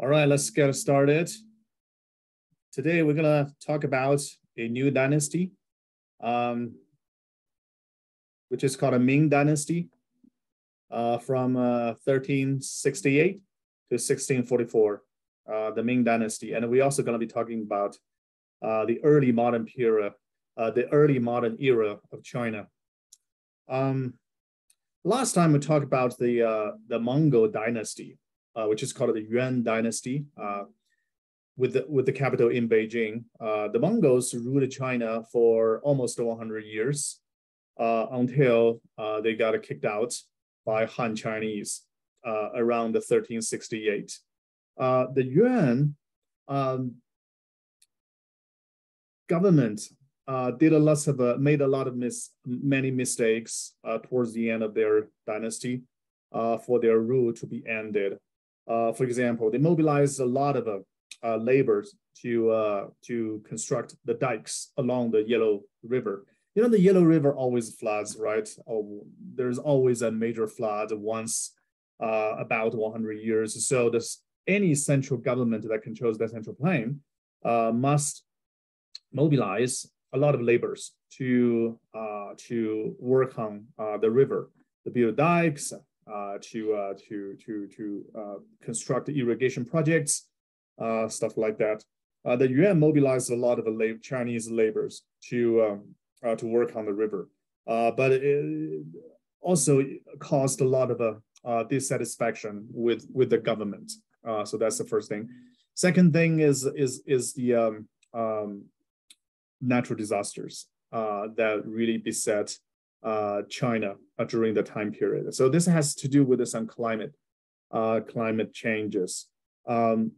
All right, let's get started. Today we're gonna talk about a new dynasty, um, which is called a Ming Dynasty, uh, from uh, 1368 to 1644, uh, the Ming Dynasty. And we're also gonna be talking about uh, the early modern era, uh, the early modern era of China. Um, last time we talked about the, uh, the Mongol dynasty, which is called the Yuan dynasty, uh, with, the, with the capital in Beijing. Uh, the Mongols ruled China for almost 100 years until they got kicked out by Han Chinese around 1368. the Yuan um, government uh, did a lot of uh, made a lot of mis many mistakes uh, towards the end of their dynasty for their rule to be ended. Uh, for example, they mobilized a lot of uh, uh labor to uh, to construct the dikes along the Yellow River. You know, the Yellow River always floods, right? Oh, there's always a major flood once uh, about 100 years. So this, any central government that controls the central plain must mobilize a lot of laborers to to work on the river, to build dikes, uh, to, uh, to, to, to uh, construct irrigation projects, stuff like that. the Yuan mobilized a lot of lab Chinese laborers to, um, to work on the river, but it also caused a lot of dissatisfaction with, with the government. so that's the first thing. Second thing is, is, is the um, um, natural disasters uh, that really beset uh, China uh, during the time period. So this has to do with some climate uh, climate changes. Um,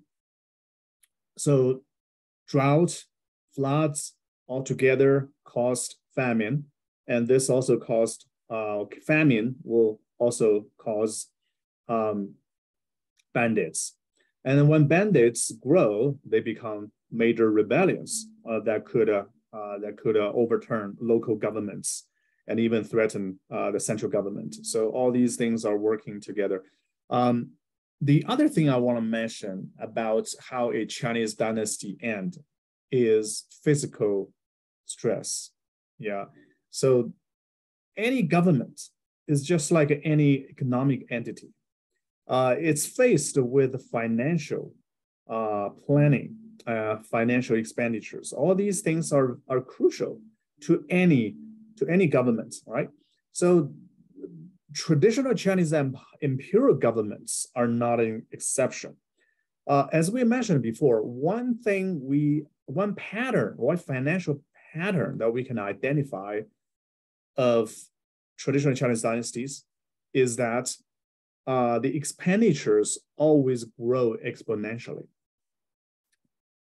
so drought, floods altogether caused famine, and this also caused uh, famine will also cause um, bandits. And when bandits grow, they become major rebellions uh, that could uh, that could overturn local governments and even threaten uh, the central government. So all these things are working together. Um, the other thing I want to mention about how a Chinese dynasty end is physical stress. Yeah. So any government is just like any economic entity. Uh, it's faced with financial uh, planning, uh, financial expenditures. All these things are, are crucial to any to any government, right? So traditional Chinese imperial governments are not an exception. Uh, as we mentioned before, one thing we, one pattern, one financial pattern that we can identify of traditional Chinese dynasties is that uh, the expenditures always grow exponentially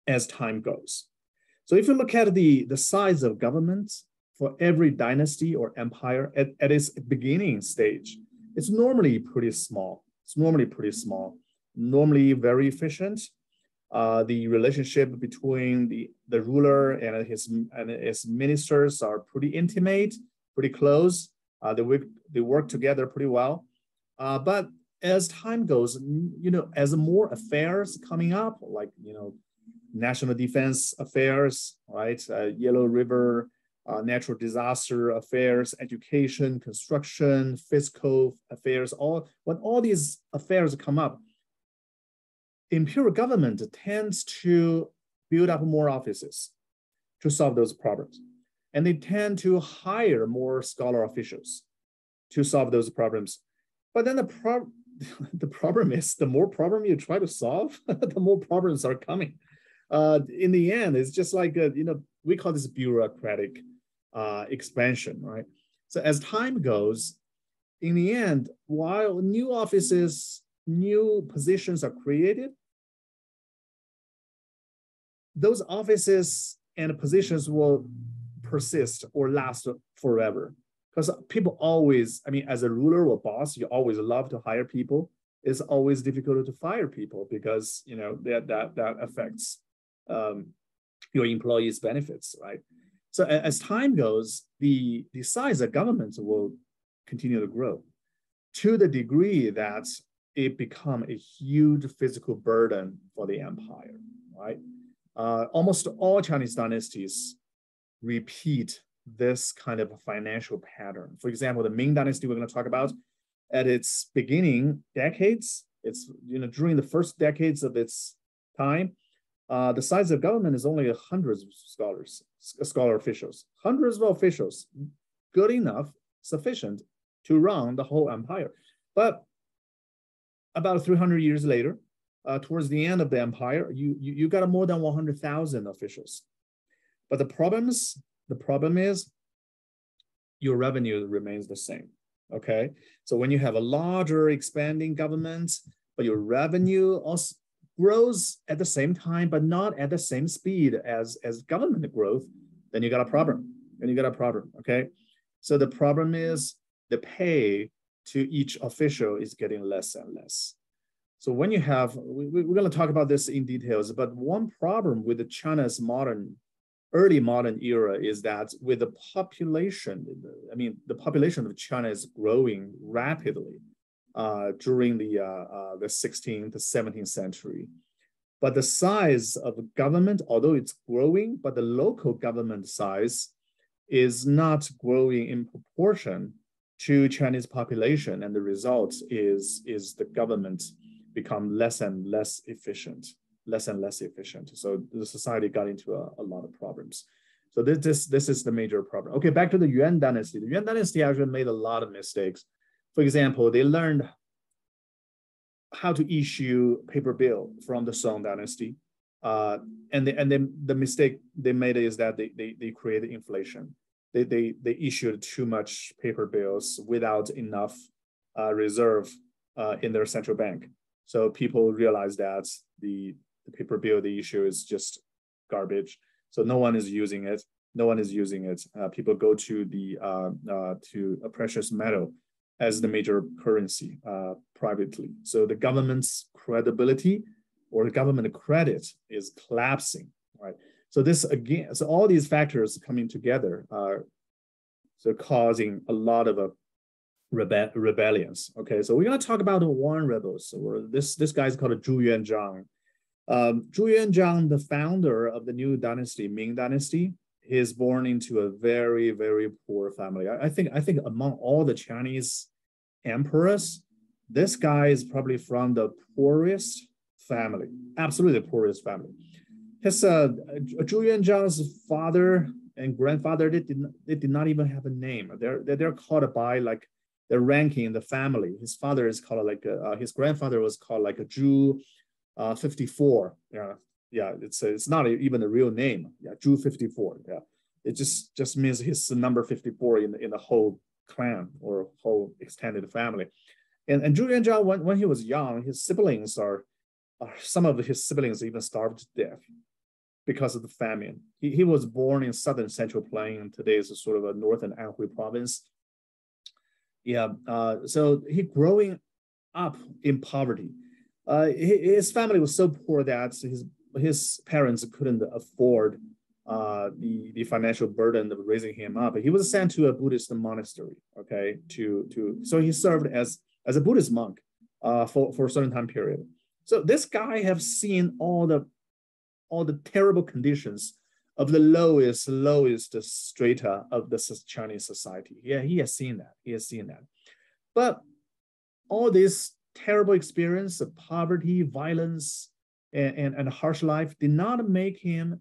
as time goes. So if you look at the, the size of governments, for every dynasty or empire at, at its beginning stage, it's normally pretty small. It's normally pretty small, normally very efficient. Uh, the relationship between the, the ruler and his, and his ministers are pretty intimate, pretty close. Uh, they, work, they work together pretty well. Uh, but as time goes, you know, as more affairs coming up, like, you know, national defense affairs, right? Uh, Yellow River uh, natural disaster affairs, education, construction, fiscal affairs, all when all these affairs come up, imperial government tends to build up more offices to solve those problems. And they tend to hire more scholar officials to solve those problems. But then the, pro the problem is the more problem you try to solve, the more problems are coming. Uh, in the end, it's just like, a, you know, we call this bureaucratic uh, expansion, right? So as time goes, in the end, while new offices, new positions are created, those offices and positions will persist or last forever. Because people always, I mean, as a ruler or boss, you always love to hire people. It's always difficult to fire people because you know that that that affects um, your employees' benefits, right? So as time goes, the, the size of governments will continue to grow to the degree that it become a huge physical burden for the empire, right? Uh, almost all Chinese dynasties repeat this kind of financial pattern. For example, the Ming Dynasty we're going to talk about, at its beginning decades, it's you know during the first decades of its time, uh, the size of government is only hundreds of scholars, scholar officials, hundreds of officials, good enough, sufficient to run the whole empire. But about 300 years later, uh, towards the end of the empire, you, you, you got more than 100,000 officials. But the problems, the problem is your revenue remains the same, okay? So when you have a larger expanding government, but your revenue also grows at the same time, but not at the same speed as, as government growth, then you got a problem, then you got a problem, okay? So the problem is the pay to each official is getting less and less. So when you have, we, we're going to talk about this in details, but one problem with the China's modern, early modern era is that with the population, I mean, the population of China is growing rapidly uh, during the, uh, uh, the 16th, the 17th century. But the size of government, although it's growing, but the local government size is not growing in proportion to Chinese population, and the result is, is the government become less and less efficient, less and less efficient. So the society got into a, a lot of problems. So this, this, this is the major problem. Okay, back to the Yuan dynasty. The Yuan dynasty actually made a lot of mistakes. For example, they learned how to issue paper bill from the Song dynasty. Uh, and and then the mistake they made is that they, they, they created inflation they, they, they issued too much paper bills without enough uh, reserve uh, in their central bank. So people realize that the, the paper bill they issue is just garbage. So no one is using it. No one is using it. Uh, people go to the uh, uh, to a precious metal as the major currency uh, privately. So the government's credibility or the government credit is collapsing, right? So this again, so all these factors coming together are so causing a lot of uh, rebe rebellions. Okay, so we're gonna talk about the Warren rebels. Or this this guy is called Zhu Yuanzhang. Um, Zhu Yuanzhang, the founder of the new dynasty, Ming Dynasty, he is born into a very very poor family. I, I think I think among all the Chinese emperors, this guy is probably from the poorest family, absolutely the poorest family his uh, Zhu Yuanzhang's father and grandfather they did not, they did not even have a name. They're they're called by like the ranking in the family. His father is called like a, uh, his grandfather was called like a Zhu uh, 54. Yeah, yeah. It's it's not even a real name. Yeah, Zhu 54. Yeah, it just just means he's number 54 in in the whole clan or whole extended family. And and Zhu Yuanzhang when when he was young, his siblings are, are some of his siblings even starved to death because of the famine. He, he was born in southern Central Plain. Today is sort of a northern Anhui province. Yeah, uh, so he growing up in poverty. Uh, his family was so poor that his his parents couldn't afford uh, the the financial burden of raising him up. He was sent to a Buddhist monastery. Okay, to to so he served as as a Buddhist monk uh, for for a certain time period. So this guy have seen all the all the terrible conditions of the lowest, lowest strata of the Chinese society. Yeah, he has seen that. He has seen that. But all this terrible experience of poverty, violence, and, and, and harsh life did not make him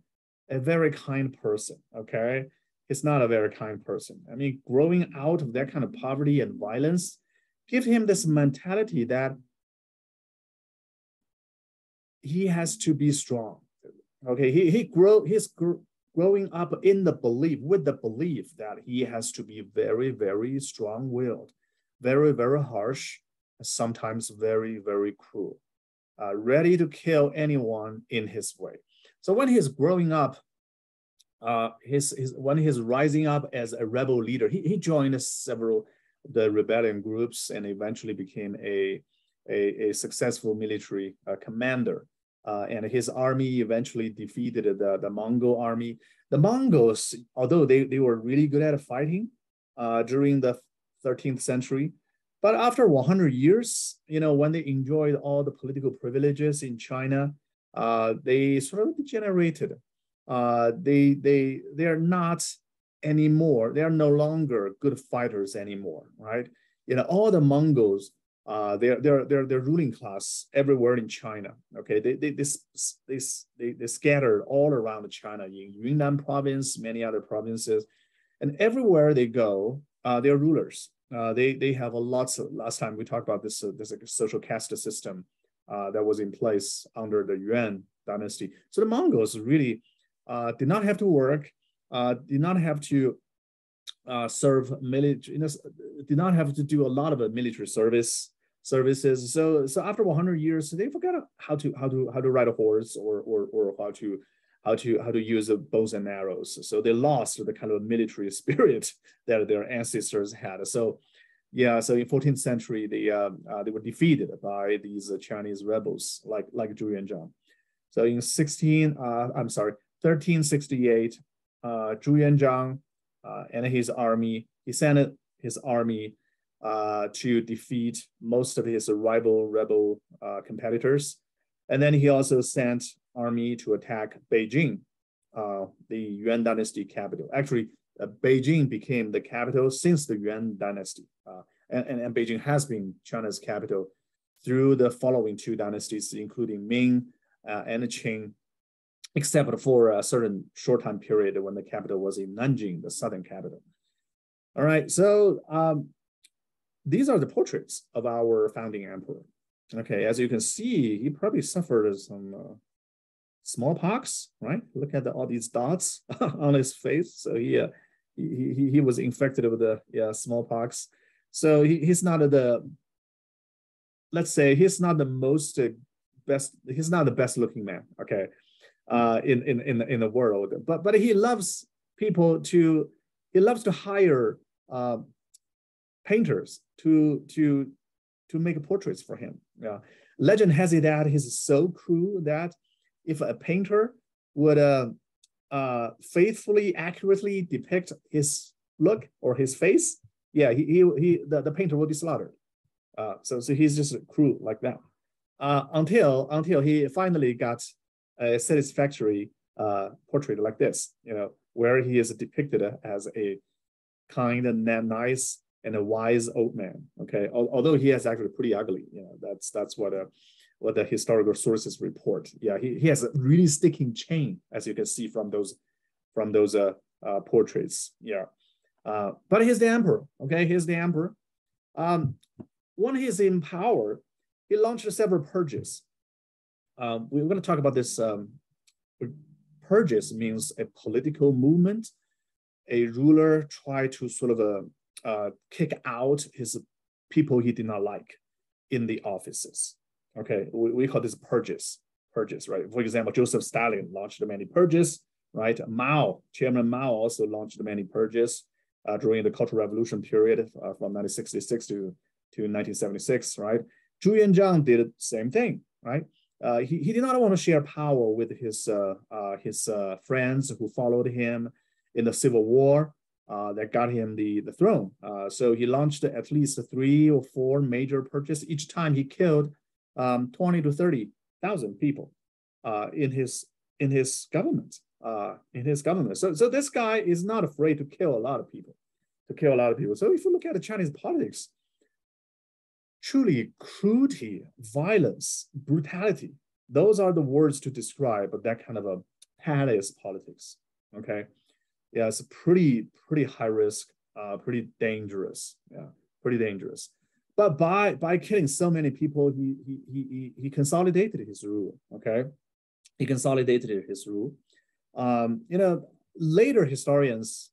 a very kind person. Okay. He's not a very kind person. I mean, growing out of that kind of poverty and violence give him this mentality that he has to be strong Okay, he he grow he's gr growing up in the belief with the belief that he has to be very very strong-willed, very very harsh, sometimes very very cruel, uh, ready to kill anyone in his way. So when he's growing up, uh, his, his when he's rising up as a rebel leader, he, he joined several the rebellion groups and eventually became a a, a successful military uh, commander. Uh, and his army eventually defeated the, the Mongol army. The Mongols, although they, they were really good at fighting uh, during the 13th century, But after 100 years, you know, when they enjoyed all the political privileges in China, uh, they sort of degenerated. Uh, they they they are not anymore. They are no longer good fighters anymore, right? You know, all the Mongols, uh, they're they're they're ruling class everywhere in China. Okay, they they they they they, they scattered all around China in Yunnan province, many other provinces, and everywhere they go, uh, they're rulers. Uh, they they have a lots of last time we talked about this uh, this like social caste system uh, that was in place under the Yuan dynasty. So the Mongols really uh, did not have to work, uh, did not have to uh, serve military, you know, did not have to do a lot of military service services. So so after 100 years, they forgot how to how to how to ride a horse or or or how to how to how to use the bows and arrows. So they lost the kind of military spirit that their ancestors had. So yeah, so in 14th century, they uh, uh, they were defeated by these uh, Chinese rebels like like Zhu Yuanzhang. So in 16, uh, I'm sorry, 1368, uh, Zhu Yuanzhang uh, and his army, he sent his army to defeat most of his rival rebel competitors. And then he also sent army to attack Beijing, the Yuan dynasty capital. Actually, uh, Beijing became the capital since the Yuan dynasty. Uh, and, and, and, Beijing has been China's capital through the following two dynasties, including Ming uh, and Qing, except for a certain short time period when the capital was in Nanjing, the southern capital. All right, so um, these are the portraits of our founding emperor. Okay, as you can see, he probably suffered some uh, smallpox, right? Look at the, all these dots on his face. So he, uh, he, he, was infected with the yeah, smallpox. So he, he's not the, let's say he's not the most best, he's not the best looking man, okay, uh, in, in, in, in the world. But, but he loves people to, he loves to hire uh, painters to to to make portraits for him. Yeah. Legend has it that he's so cool that if a painter would uh, uh, faithfully, accurately depict his look or his face, yeah, he, he, he the, the painter will be slaughtered. Uh, so, so he's just cruel like that. Uh, until until he finally got a satisfactory uh, portrait like this, you know, where he is depicted as a kind and nice and a wise old man. Okay, although he is actually pretty ugly. You know, that's that's what what the historical sources report. Yeah, he, he has a really sticking chain, as you can see from those from those uh, uh portraits. Yeah, uh, but he's the emperor. Okay, he's the emperor. Um, when he's in power, he launched several purges. Um, we're going to talk about this. Um, purges means a political movement. A ruler tried to sort of uh, uh, kick out his people he did not like in the offices. Okay, we, we call this purges, purges, right? For example, Joseph Stalin launched many purges, right? Mao, Chairman Mao also launched many purges uh, during the Cultural Revolution period uh, from 1966 to, to 1976, right? Zhu Yuanzhang did the same thing, right? Uh, he, he did not want to share power with his, uh, uh, his uh, friends who followed him in the Civil War that got him the, the throne. So he launched at least three or four major purchases. Each time he killed um, 20 to 30,000 people uh, in his in his government. Uh, in his government. So, so this guy is not afraid to kill a lot of people, to kill a lot of people. So if you look at the Chinese politics, truly cruelty, violence, brutality, those are the words to describe that kind of a palace politics. Okay yeah, it's pretty pretty high risk, uh, pretty dangerous. Yeah, pretty dangerous. But by by killing so many people, he he he he consolidated his rule. Okay, he consolidated his rule. Um, you know, later historians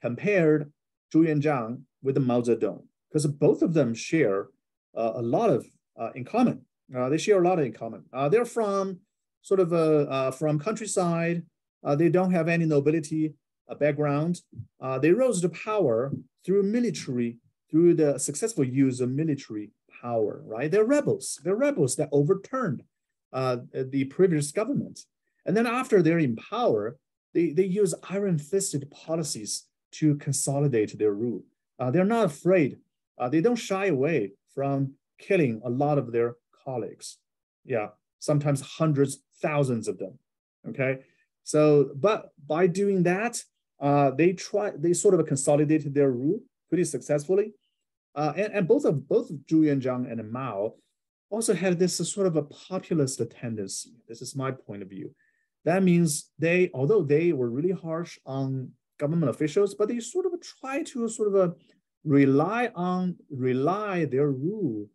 compared Zhu Yuanzhang with the Mao Zedong because both of them share uh, a lot of uh, in common. Uh, they share a lot in common. Uh, they're from sort of a, uh, from countryside. Uh, they don't have any nobility background, they rose to power through military, through the successful use of military power, right? They're rebels. They're rebels that overturned uh, the previous government. And then after they're in power, they, they use iron-fisted policies to consolidate their rule. Uh, they're not afraid uh, they don't shy away from killing a lot of their colleagues. Yeah, sometimes hundreds, thousands of them. Okay, so but by doing that, uh, they try they sort of consolidated their rule pretty successfully. Uh, and, and both of both Zhu Yuanzhang and Mao also had this sort of a populist tendency. This is my point of view. That means they, although they were really harsh on government officials, but they sort of try to sort of uh, rely on rely their rule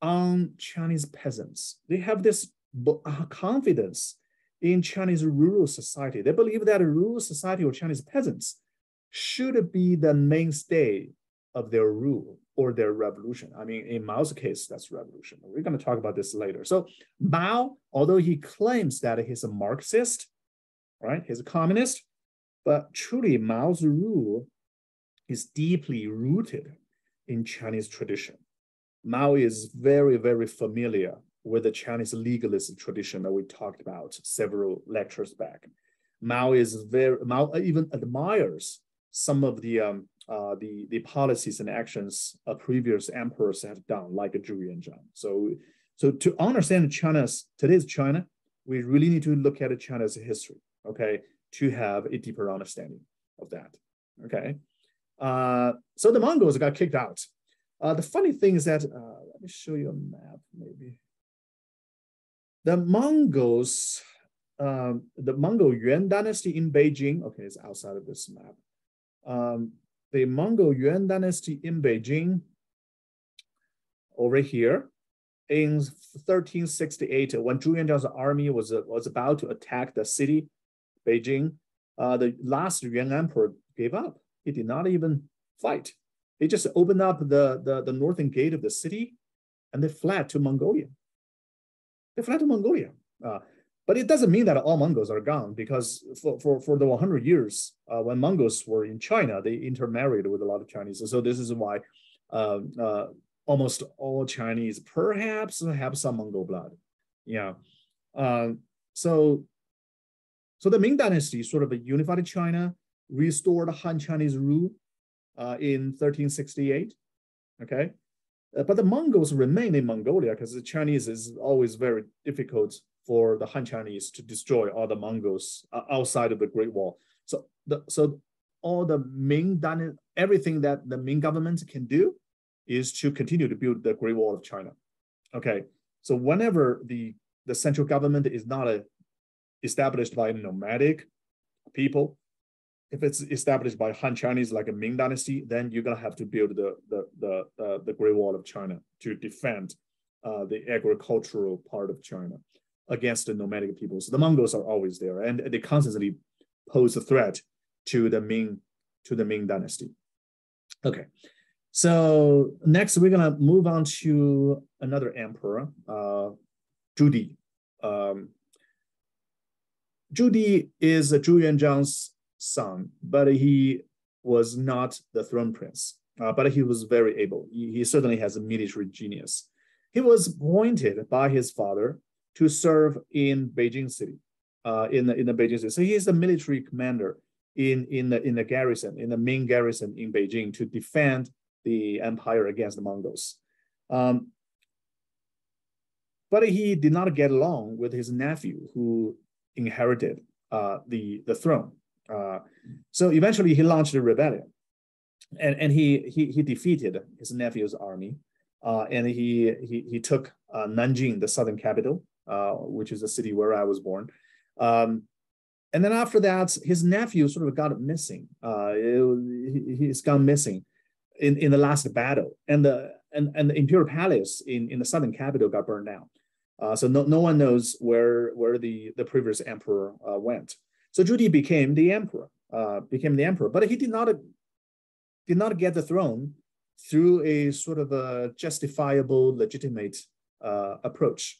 on Chinese peasants. They have this uh, confidence in Chinese rural society. They believe that a rural society or Chinese peasants should be the mainstay of their rule or their revolution. I mean, in Mao's case, that's revolution. We're going to talk about this later. So Mao, although he claims that he's a Marxist, right, he's a communist, but truly Mao's rule is deeply rooted in Chinese tradition. Mao is very, very familiar with the Chinese legalist tradition that we talked about several lectures back. Mao is very Mao even admires some of the um, uh, the the policies and actions of previous emperors have done, like Zhu Yuanzhang. So, so to understand China's today's China, we really need to look at China's history, okay, to have a deeper understanding of that, okay. Uh, so the Mongols got kicked out. Uh, the funny thing is that uh, let me show you a map, maybe. The Mongols, um, the Mongol Yuan dynasty in Beijing. Okay, it's outside of this map. Um, the Mongol Yuan dynasty in Beijing over here in 1368 when Zhu Yuanzhang's army was, was about to attack the city, Beijing, uh, the last Yuan emperor gave up. He did not even fight. They just opened up the, the, the northern gate of the city and they fled to Mongolia. They fled to Mongolia. Uh, but it doesn't mean that all Mongols are gone because for, for, for the 100 years uh, when Mongols were in China, they intermarried with a lot of Chinese. So this is why uh, uh, almost all Chinese perhaps have some Mongol blood. Yeah. Uh, so, so the Ming Dynasty sort of unified China, restored Han Chinese rule uh, in 1368. Okay. Uh, but the Mongols remain in Mongolia because the Chinese is always very difficult for the Han Chinese to destroy all the Mongols uh, outside of the Great Wall. So the so all the Ming dynasty, everything that the Ming government can do is to continue to build the Great Wall of China. Okay, so whenever the the central government is not a, established by nomadic people, if it's established by Han Chinese like a Ming dynasty, then you're gonna have to build the the the uh, the Great Wall of China to defend uh, the agricultural part of China against the nomadic peoples. The Mongols are always there, and they constantly pose a threat to the Ming to the Ming dynasty. Okay, so next we're gonna move on to another emperor, uh, Di. Um, Di is Zhu Yuanzhang's son, but he was not the throne prince. Uh, but he was very able. He, he certainly has a military genius. He was appointed by his father to serve in Beijing city, uh, in the in the Beijing city. So he is the military commander in in the in the garrison, in the main garrison in Beijing to defend the empire against the Mongols. Um, but he did not get along with his nephew who inherited uh, the the throne. Uh, so eventually he launched a rebellion, and and he he he defeated his nephew's army, uh, and he he he took uh, Nanjing, the southern capital, uh, which is the city where I was born. Um, and then after that, his nephew sort of got missing. Uh, it, he's gone missing in, in the last battle, and the and, and the imperial palace in, in the southern capital got burned down. Uh, so no, no one knows where where the, the previous emperor uh, went. So Zhu Di became the emperor, uh, became the emperor, but he did not did not get the throne through a sort of a justifiable, legitimate uh, approach.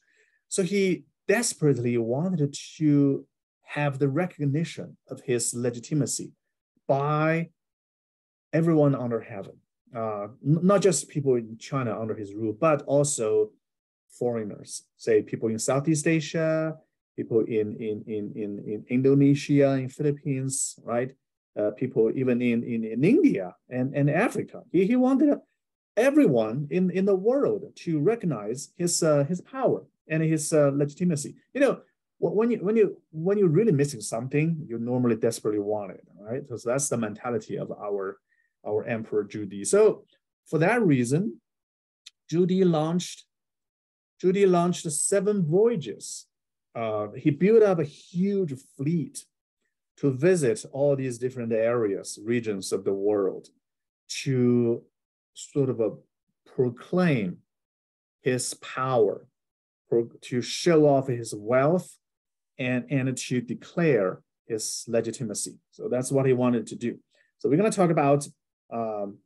So he desperately wanted to have the recognition of his legitimacy by everyone under heaven, uh, not just people in China under his rule, but also foreigners, say people in Southeast Asia, people in, in, in, in, in Indonesia, in Philippines, right? Uh, people even in, in, in India and, and Africa. He, he wanted everyone in, in the world to recognize his uh, his power and his uh, legitimacy. You know, when you when you when you're really missing something, you normally desperately want it, right? Because that's the mentality of our our Emperor Zhu Di. So for that reason, Zhu Di launched Zhu Di launched seven voyages. Uh, he built up a huge fleet to visit all these different areas, regions of the world, to sort of a proclaim his power, to show off his wealth, and, and to declare his legitimacy. So that's what he wanted to do. So we're going to talk about um,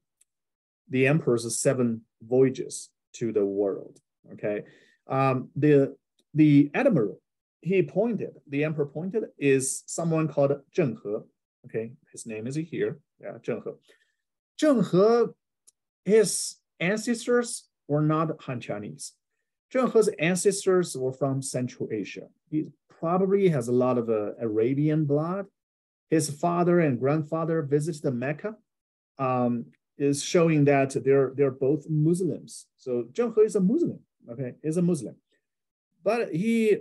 the emperor's seven voyages to the world. Okay, um, the the admiral he appointed, the emperor appointed, is someone called Zheng He. Okay, his name is here. Yeah, Zheng He. Zheng He, his ancestors were not Han Chinese. Zheng He's ancestors were from Central Asia. He probably has a lot of uh, Arabian blood. His father and grandfather visited Mecca, um, is showing that they're they're both Muslims. So Zheng He is a Muslim. Okay, is a Muslim, but he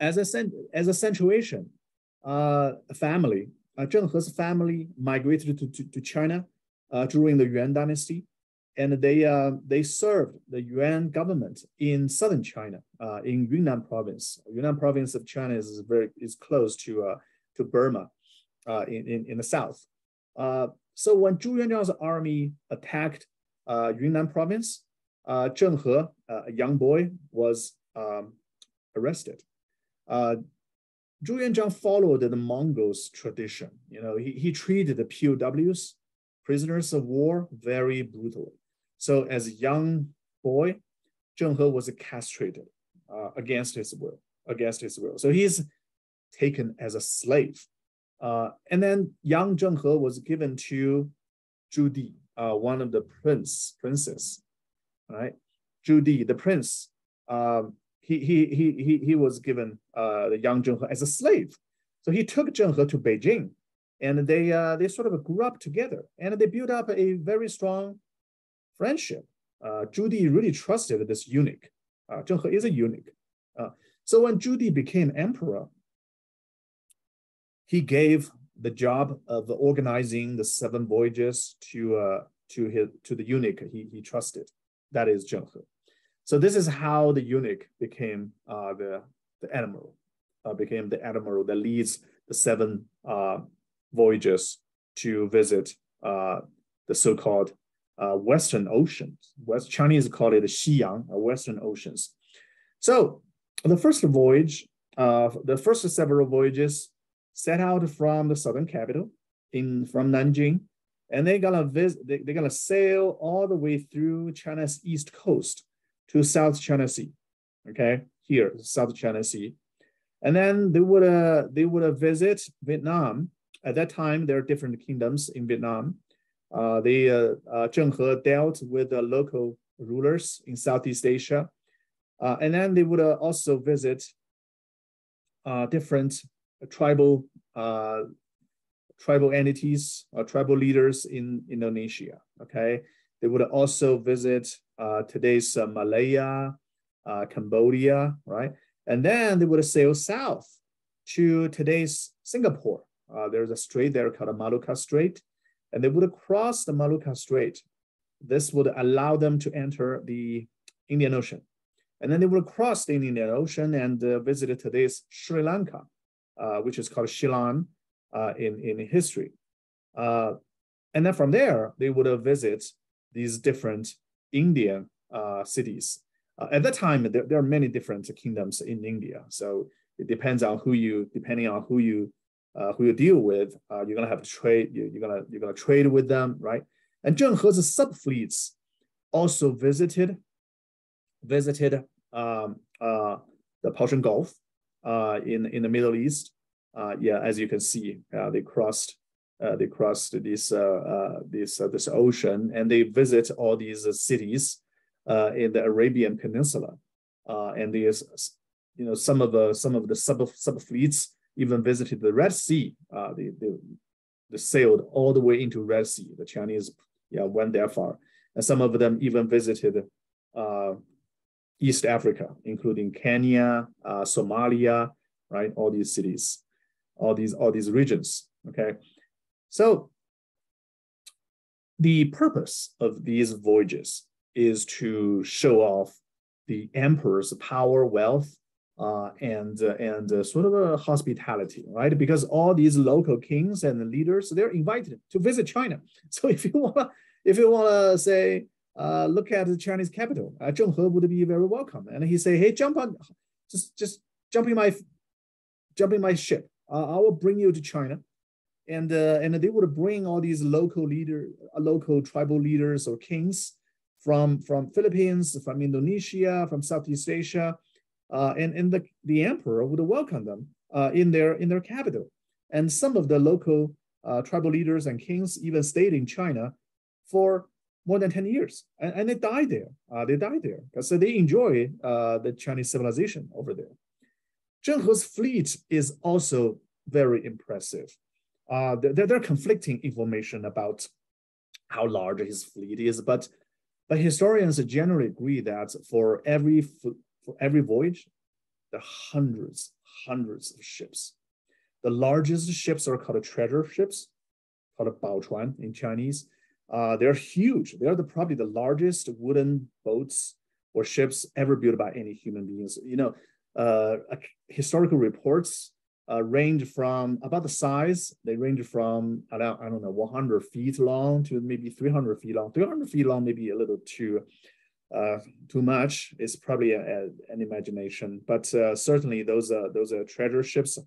as a, as a situation, uh, family, uh, Zheng He's family migrated to, to, to China uh, during the Yuan dynasty, and they uh, they served the Yuan government in southern China, uh, in Yunnan province. Yunnan province of China is very is close to uh, to Burma, uh, in, in in the south. Uh, so when Zhu Yuanzhang's army attacked uh, Yunnan province, Zheng He, a young boy, was um, arrested Zhu Yuanzhang followed the Mongols' tradition. You know, he, he treated the POWs, prisoners of war, very brutally. So as a young boy, Zheng He was castrated uh, against his will, against his will. So he's taken as a slave. Uh, and then young Zheng He was given to Zhu Di, uh, one of the prince, princes, right? Zhu Di, the prince, um, he, he, he, he, he was given uh, the young Zheng He as a slave. So he took Zheng He to Beijing and they, uh, they sort of grew up together and they built up a very strong friendship. Uh, Di really trusted this eunuch. Uh, Zheng He is a eunuch. Uh, so when Zhu Di became emperor, he gave the job of organizing the seven voyages to, uh, to, his, to the eunuch he, he trusted. That is Zheng He. So this is how the eunuch became uh, the, the admiral, uh, became the admiral that leads the seven uh, voyages to visit uh, the so-called uh, Western Oceans. West Chinese call it Xiyang, uh, Western Oceans. So the first voyage, the first several voyages set out from the southern capital in from Nanjing, and they're gonna visit, they, they're gonna sail all the way through China's east coast to South China Sea, okay, here, South China Sea. And then they would, uh, they would uh, visit Vietnam. At that time, there are different kingdoms in Vietnam. Uh, they, uh, uh, Zheng He dealt with the local rulers in Southeast Asia. And then they would also visit different tribal tribal entities, or tribal leaders in Indonesia. Okay, they would also visit uh, today's uh, Malaya, uh, Cambodia, right? And then they would sail south to today's Singapore. There's a strait there called the Malacca Strait, and they would cross the Malacca Strait. This would allow them to enter the Indian Ocean. And then they would cross the Indian Ocean and uh, visit today's Sri Lanka, uh, which is called Ceylon in, in history. and then from there, they would visit these different Indian uh, cities. Uh, at that time, there, there, are many different kingdoms in India. So it depends on who you, depending on who you, uh, who you deal with, uh, you're gonna have to trade. You, are gonna you're gonna trade with them, right? And Zheng He's sub fleets also visited visited um, uh, the Persian Gulf uh, in in the Middle East. yeah, as you can see, they crossed uh, they crossed this uh, uh, this this ocean and they visit all these cities in the Arabian Peninsula, and there's you know some of the some of the sub sub fleets even visited the Red Sea. they, they they sailed all the way into Red Sea. The Chinese yeah, went that far. And some of them even visited uh, East Africa, including Kenya, uh, Somalia, right? All these cities, all these, all these regions, okay? So the purpose of these voyages is to show off the emperor's power, wealth, uh, and uh, and uh, sort of a hospitality, right? Because all these local kings and leaders they're invited to visit China. So if you wanna if you want to say, uh, look at the Chinese capital, uh, Zheng He would be very welcome. And he say, hey, jump on, just just jump in my, jump in my ship. Uh, I will bring you to China. And uh, and they would bring all these local leader, local tribal leaders or kings from from Philippines, from Indonesia, from Southeast Asia, uh, and and the, the emperor would welcome them uh, in their in their capital. And some of the local uh, tribal leaders and kings even stayed in China for more than 10 years, and, and they died there. Uh, they died there because they enjoy uh, the Chinese civilization over there. Zheng He's fleet is also very impressive. Uh, there, there are conflicting information about how large his fleet is, but but historians generally agree that for every for every voyage, there are hundreds, hundreds of ships. The largest ships are called treasure ships, called a Baochuan in Chinese. Uh, they're huge. They're the, probably the largest wooden boats or ships ever built by any human beings. You know, uh, historical reports uh, range from about the size. They range from I don't, I don't know 100 feet long to maybe 300 feet long. 300 feet long, maybe a little too uh, too much. It's probably a, a, an imagination, but uh, certainly those uh, those uh, treasure ships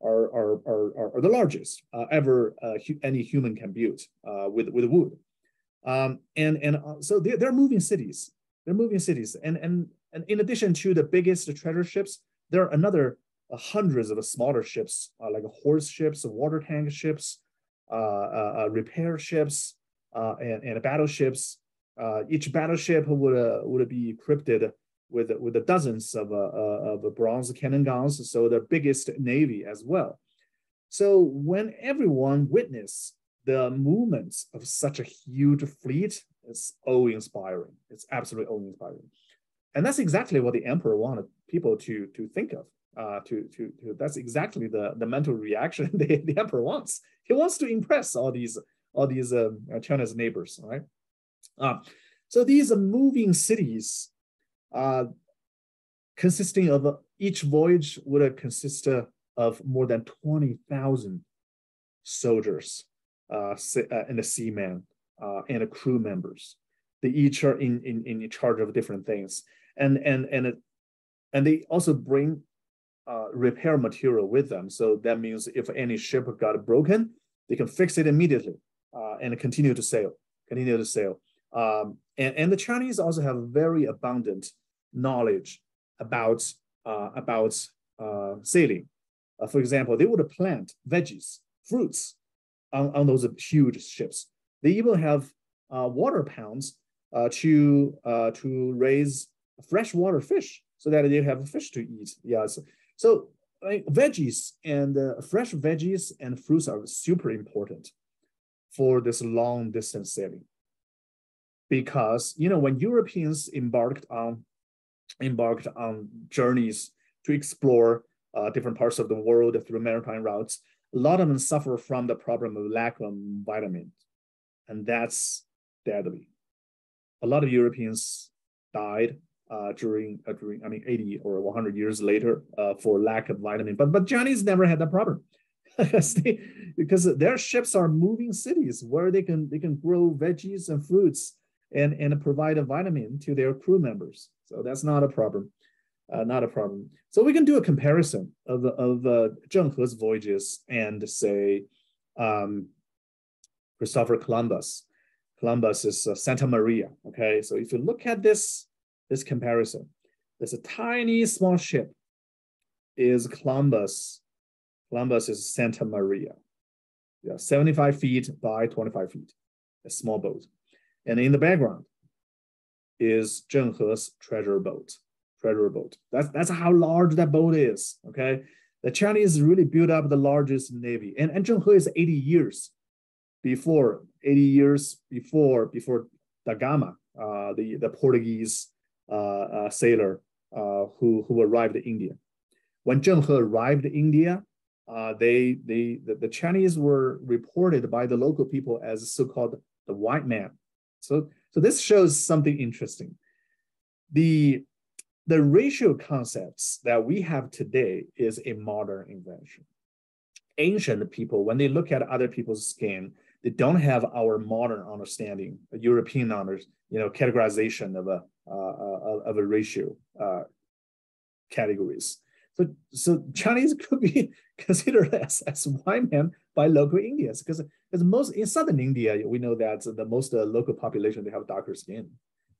are are are, are the largest uh, ever uh, hu any human can build with with wood. Um, and and so they're, they're moving cities. They're moving cities, and and and in addition to the biggest treasure ships, there are another hundreds of smaller ships like horse ships, water tank ships, repair ships, and, and battleships uh, each battleship would uh, would be equipped with with dozens of uh, of bronze cannon guns, so the biggest navy as well. So when everyone witnessed the movements of such a huge fleet, it's awe-inspiring. It's absolutely awe-inspiring, and that's exactly what the emperor wanted people to to think of. Uh, to, to, to that's exactly the, the mental reaction the, the emperor wants. He wants to impress all these all these um, China's neighbors, right? Uh, so these are moving cities uh, consisting of uh, each voyage would consist of more than 20,000 soldiers uh, uh, and the seamen uh, and the crew members. They each are in, in, in charge of different things. And, and, and, and they also bring repair material with them. So that means if any ship got broken, they can fix it immediately and continue to sail, continue to sail. Um, and, and the Chinese also have very abundant knowledge about, uh, about uh, sailing. Uh, for example, they would plant veggies, fruits on, on those huge ships. They even have uh, water ponds uh, to, uh, to raise freshwater fish so that they have fish to eat. Yes. So veggies and fresh veggies and fruits are super important for this long distance sailing because you know when Europeans embarked on embarked on journeys to explore uh, different parts of the world through maritime routes, a lot of them suffer from the problem of lack of vitamins, and that's deadly. A lot of Europeans died uh, during uh, during I mean 80 or 100 years later uh, for lack of vitamin, but but Chinese never had that problem. because their ships are moving cities where they can they can grow veggies and fruits and, and provide a vitamin to their crew members. So that's not a problem, uh, not a problem. So we can do a comparison of, of uh, Zheng He's voyages and say um, Christopher Columbus. Columbus is uh, Santa Maria, okay? So if you look at this, this comparison, there's a tiny small ship is Columbus. Columbus is Santa Maria. Yeah, 75 feet by 25 feet, a small boat. And in the background is Zheng treasure boat. Treasure boat. That's that's how large that boat is. Okay. The Chinese really built up the largest navy. And, and Zheng He is 80 years before 80 years before before da Gama, uh, the the Portuguese uh, uh, sailor uh, who who arrived in India. When Zheng He arrived in India, uh, they they the, the, Chinese were reported by the local people as so-called the white man. So so this shows something interesting. The the racial concepts that we have today is a modern invention. Ancient people, when they look at other people's skin, they don't have our modern understanding, European honors, you know, categorization of a uh, of a ratio uh, categories. So, so Chinese could be considered as, as white men by local Indians because because most in southern India we know that the most uh, local population they have darker skin.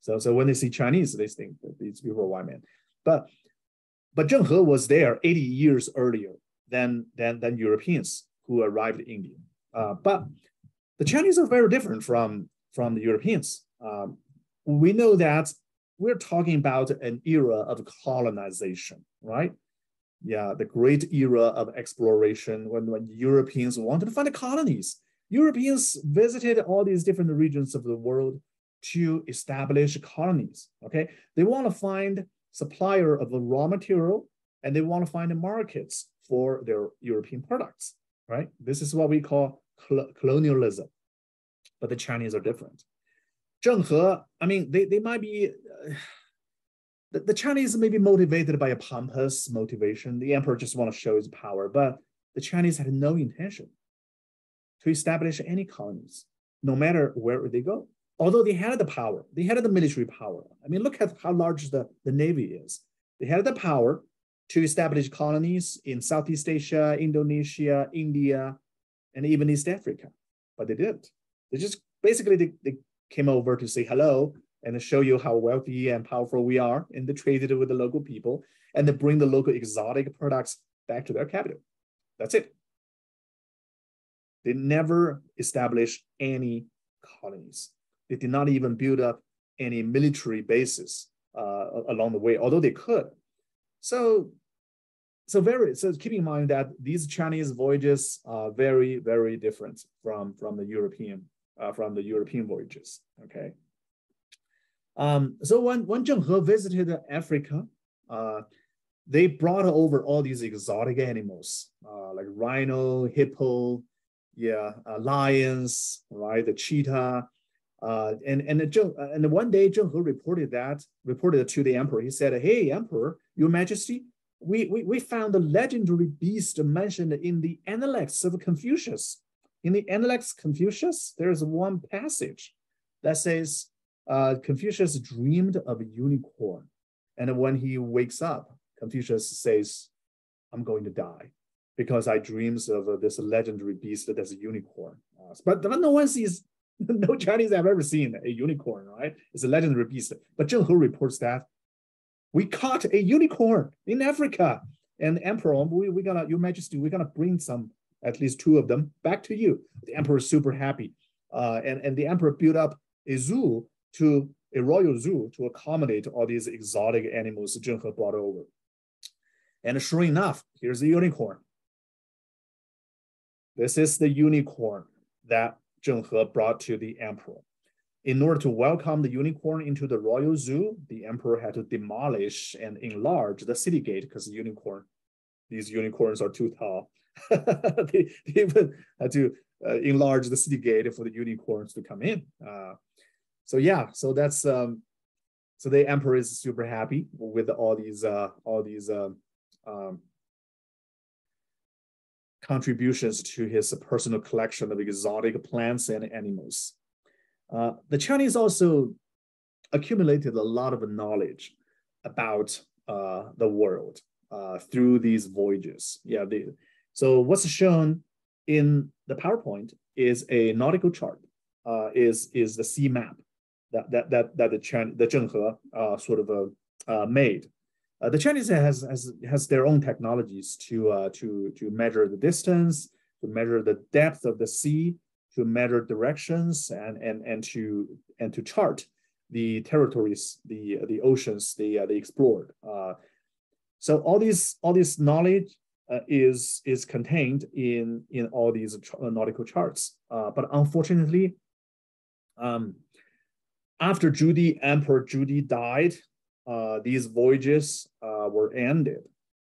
So so when they see Chinese they think that these people are white men. But but Zheng He was there 80 years earlier than than than Europeans who arrived in India. Uh, but the Chinese are very different from from the Europeans. Um, we know that we're talking about an era of colonization, right? Yeah, the great era of exploration when, when Europeans wanted to find colonies. Europeans visited all these different regions of the world to establish colonies. Okay, they want to find supplier of the raw material and they want to find the markets for their European products. Right, this is what we call colonialism. But the Chinese are different. Zheng He, I mean, they, they might be, uh, the, the Chinese may be motivated by a pompous motivation. The emperor just want to show his power, but the Chinese had no intention establish any colonies, no matter where they go. Although they had the power, they had the military power. I mean, look at how large the, the navy is. They had the power to establish colonies in Southeast Asia, Indonesia, India, and even East Africa, but they didn't. They just basically they, they came over to say hello and show you how wealthy and powerful we are and they traded with the local people and they bring the local exotic products back to their capital. That's it. They never established any colonies. They did not even build up any military bases uh, along the way, although they could. So, so very so keep in mind that these Chinese voyages are very very different from from the European uh, from the European voyages. Okay. Um, so when, when Zheng He visited Africa, uh, they brought over all these exotic animals uh, like rhino, hippo, yeah, uh, lions, right, the cheetah. Uh, and and the, and one day Zheng He reported that reported to the emperor. He said, "Hey, emperor, your Majesty, we, we, we found the legendary beast mentioned in the Analects of Confucius. In the Analects Confucius, there's one passage that says uh, Confucius dreamed of a unicorn. And when he wakes up, Confucius says, I'm going to die because I dreams of uh, this legendary beast that's a unicorn. Uh, but, but no one sees, no Chinese have ever seen a unicorn, right? It's a legendary beast. But Zheng He reports that we caught a unicorn in Africa. And emperor, we, we're gonna, your majesty, we're gonna bring some at least two of them, back to you. The emperor is super happy. Uh, and, and the emperor built up a zoo to a royal zoo to accommodate all these exotic animals Zheng He brought over. And sure enough, here's the unicorn. This is the unicorn that Zheng He brought to the emperor. In order to welcome the unicorn into the royal zoo, the emperor had to demolish and enlarge the city gate because the unicorn, these unicorns are too tall. they, they, even had to uh, enlarge the city gate for the unicorns to come in. Uh, so yeah, so that's um, so the emperor is super happy with all these uh, all these um, um, contributions to his personal collection of exotic plants and animals. Uh, the Chinese also accumulated a lot of knowledge about uh, the world uh, through these voyages. Yeah, they, so what's shown in the PowerPoint is a nautical chart, uh, is, is the sea map that, that, that, that the, Chen, the Zheng He uh, sort of uh, made. Uh, the Chinese has, has, has their own technologies to, uh, to, to measure the distance, to measure the depth of the sea, to measure directions, and, and, and, to, and to chart the territories, the, the oceans they, they explored. so all these, all this knowledge uh, is is contained in in all these uh, nautical charts. Uh, but unfortunately, um, after Zhu Emperor Zhu Di died, uh, these voyages uh, were ended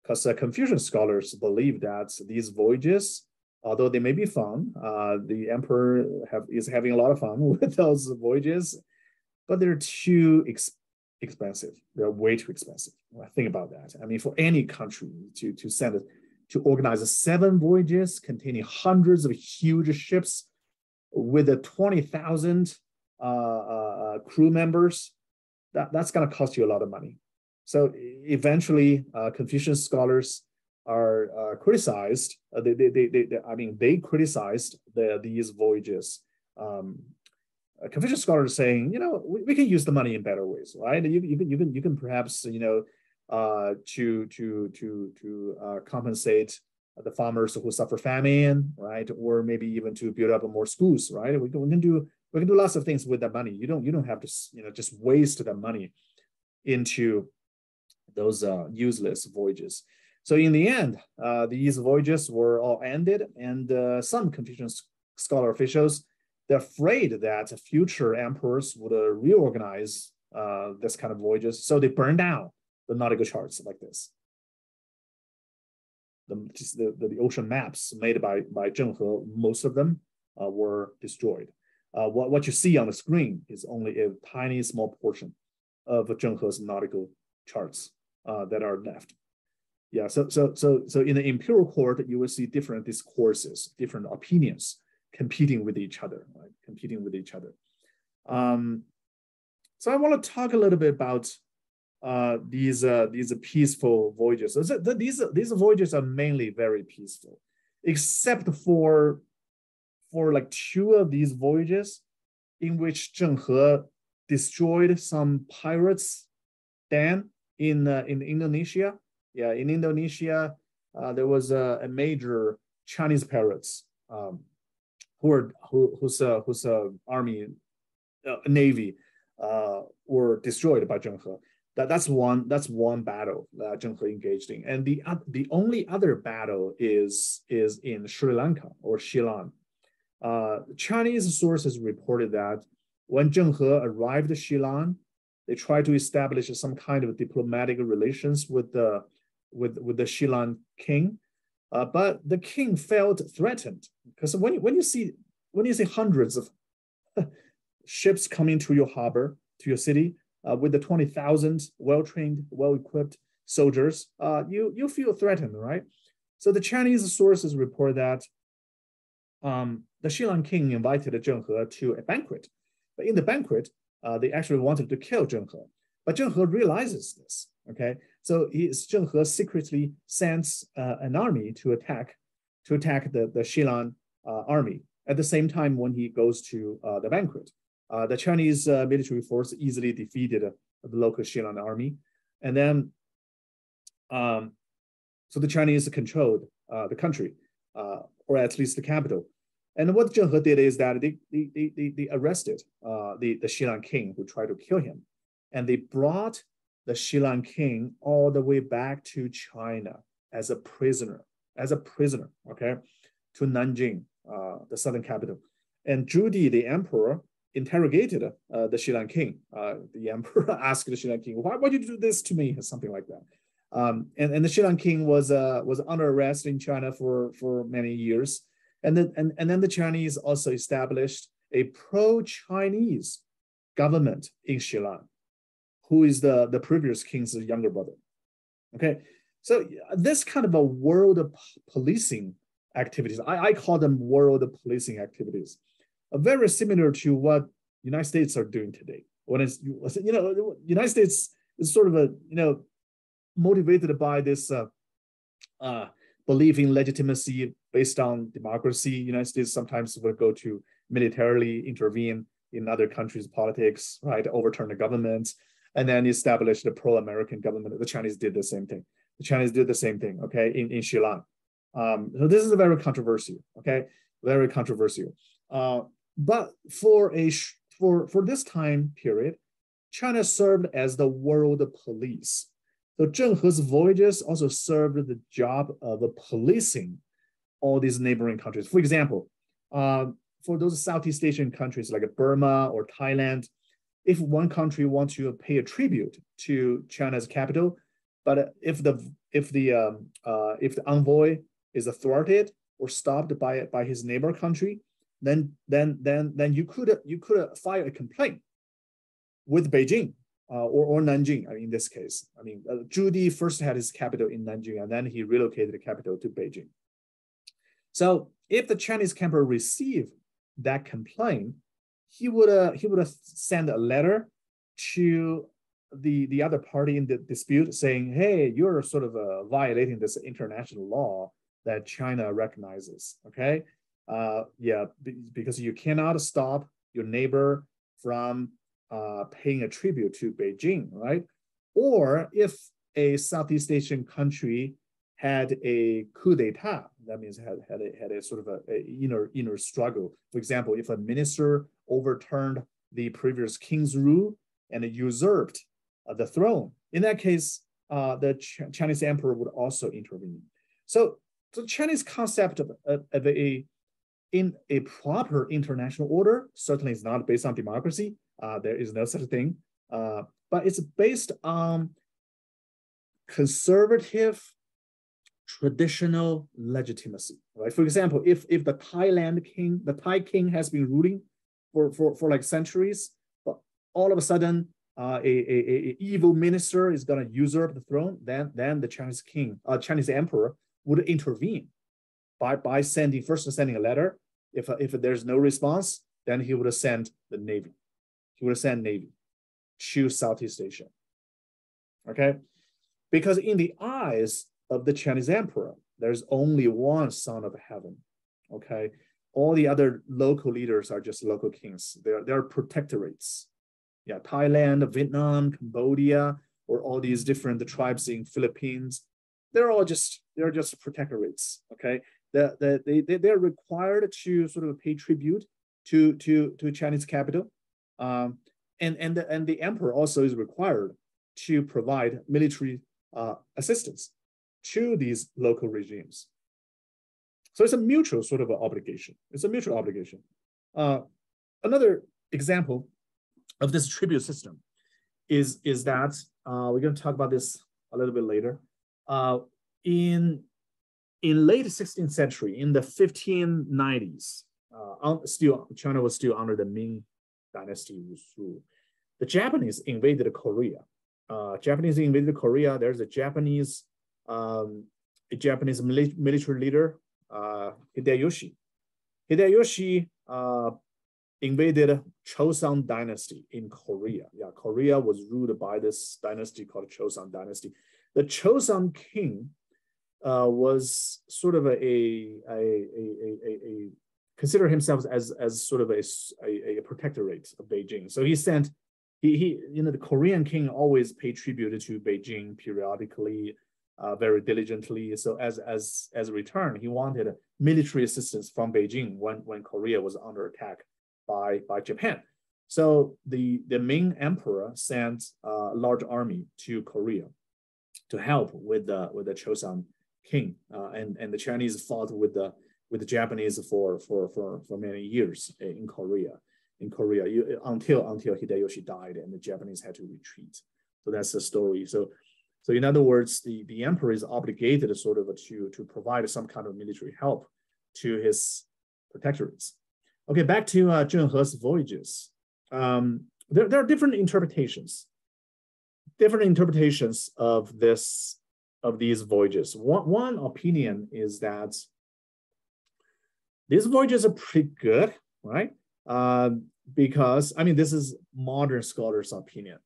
because Confucian scholars believe that these voyages, although they may be fun, the emperor have, is having a lot of fun with those voyages, but they're too expensive expensive. They're way too expensive. Think about that. I mean, for any country to, to send to organize seven voyages containing hundreds of huge ships with a 20,000 uh, uh, crew members, that, that's going to cost you a lot of money. So eventually, uh, Confucian scholars are uh, criticized. Uh, they, they, they, they, I mean, they criticized the, these voyages. Um, Confucian scholars saying, you know, we, we, can use the money in better ways, right? You, you, can, you, can, you can perhaps, you know, uh, to to to to uh, compensate the farmers who suffer famine, right? Or maybe even to build up more schools, right? We can, we can do we can do lots of things with that money. You don't you don't have to you know just waste that money into those uh, useless voyages. So in the end, uh, these voyages were all ended, and uh, some Confucian scholar officials they're afraid that future emperors would uh, reorganize uh, this kind of voyages, so they burn down the nautical charts like this. The, the, the, ocean maps made by, by Zheng He, most of them uh, were destroyed. Uh, what, what you see on the screen is only a tiny small portion of Zheng He's nautical charts uh, that are left. Yeah, so, so, so, so in the imperial court, you will see different discourses, different opinions competing with each other, right? competing with each other. Um, so I want to talk a little bit about uh, these uh, these peaceful voyages. So these these voyages are mainly very peaceful, except for for like two of these voyages, in which Zheng He destroyed some pirates then in uh, in Indonesia. Yeah, in Indonesia, uh, there was a, a, major Chinese pirates um, who are who, whose uh, whose uh, army uh, navy uh, were destroyed by Zheng He. That, that's one that's one battle that Zheng He engaged in, and the the only other battle is is in Sri Lanka or Ceylon. Uh, Chinese sources reported that when Zheng He arrived at Ceylon, they tried to establish some kind of diplomatic relations with the with with the Ceylon king, uh, but the king felt threatened because when you, when you see when you see hundreds of ships coming to your harbor to your city, uh, with the 20,000 well-trained, well-equipped soldiers, uh, you, you feel threatened, right? So the Chinese sources report that um, the Xilan king invited Zheng He to a banquet. But in the banquet, uh, they actually wanted to kill Zheng He. But Zheng He realizes this, okay? So he, Zheng He secretly sends uh, an army to attack to attack the, the Xilan uh, army at the same time when he goes to uh, the banquet. Uh, the Chinese uh, military force easily defeated the local Xilan army. And then, um, so the Chinese controlled the country, or at least the capital. And what Zheng He did is that they, they, they, they arrested the, the Xilan king who tried to kill him. And they brought the Xilan king all the way back to China as a prisoner, as a prisoner, okay, to Nanjing, the southern capital. And Di, the emperor, interrogated uh, the Xilan king. Uh, the emperor asked the Xilan king, why would you do this to me? Or Something like that. Um, and, and the Xilan king was, uh, was under arrest in China for, for many years. And then, and, and then the Chinese also established a pro-Chinese government in Xilan, who is the, the previous king's younger brother. Okay, so this kind of a world of policing activities, I, I call them world policing activities very similar to what United States are doing today. When it's you know United States is sort of a you know motivated by this uh, uh, belief in legitimacy based on democracy. United States sometimes will go to militarily intervene in other countries' politics, right? Overturn the government, and then establish the pro-American government. The Chinese did the same thing. The Chinese did the same thing, okay, in, in Xilan. Um, so this is a very controversial, okay, very controversial. Uh, but for a for for this time period, China served as the world police. So Zheng He's voyages also served the job of policing all these neighboring countries. For example, uh, for those Southeast Asian countries like Burma or Thailand, if one country wants to pay a tribute to China's capital, but if the if the um, uh, if the envoy is thwarted or stopped by by his neighbor country, then then then then you could you could file a complaint with Beijing uh, or, or Nanjing. I mean, in this case, I mean, uh, Di first had his capital in Nanjing, and then he relocated the capital to Beijing. So if the Chinese emperor received that complaint, he would uh, he would sent a letter to the the other party in the dispute saying, "Hey, you're sort of uh, violating this international law that China recognizes." Okay, uh, yeah, because you cannot stop your neighbor from uh, paying a tribute to Beijing, right? Or if a Southeast Asian country had a coup d'état, that means had had a, had a sort of a, a, inner inner struggle. For example, if a minister overturned the previous king's rule and usurped uh, the throne, in that case, uh, the Ch Chinese emperor would also intervene. So the Chinese concept of, of, of a in a proper international order certainly is not based on democracy. Uh, there is no such thing, uh, but it's based on conservative traditional legitimacy, right? For example, if if the Thailand king, the Thai king has been ruling for for, for like centuries, but all of a sudden uh, a, a, a, evil minister is gonna usurp the throne, then then the Chinese king, uh, Chinese emperor would intervene by by sending first sending a letter. If if there's no response, then he would send the navy. He would send navy to Southeast Asia. Okay, because in the eyes of the Chinese emperor. There's only one son of heaven. Okay. All the other local leaders are just local kings. They're, they're protectorates. Yeah, Thailand, Vietnam, Cambodia, or all these different tribes in Philippines. They're all just they're just protectorates. Okay. The, the, they, they're required to sort of pay tribute to, to, to Chinese capital. Um, and, and, the, and the emperor also is required to provide military uh, assistance to these local regimes. So it's a mutual sort of obligation. It's a mutual obligation. Uh, another example of this tribute system is, is that uh, we're going to talk about this a little bit later. Uh, in, in late 16th century, in the 1590s, uh, still China was still under the Ming dynasty rule. The Japanese invaded Korea. Uh, Japanese invaded Korea. There's a Japanese um, a Japanese military leader, uh, Hideyoshi. Hideyoshi uh, invaded Chosun dynasty in Korea. Yeah, Korea was ruled by this dynasty called Chosun dynasty. The Chosun king uh, was sort of a, a, a, a, a consider himself as, as sort of a, a, a protectorate of Beijing. So he sent, he, he, you know, the Korean king always paid tribute to Beijing periodically uh, very diligently. So as as as a return, he wanted military assistance from Beijing when when Korea was under attack by by Japan. So the the Ming emperor sent a large army to Korea to help with the with the Chosun king, uh, and and the Chinese fought with the with the Japanese for for for for many years in Korea. In Korea, you, until until Hideyoshi died, and the Japanese had to retreat. So that's the story. So so in other words, the, the emperor is obligated sort of to, to provide some kind of military help to his protectorates. Okay, back to uh, Zheng He's voyages. Um, there, there are different interpretations, different interpretations of this, of these voyages. One, one opinion is that these voyages are pretty good, right? Uh, because, I mean, this is modern scholars' opinion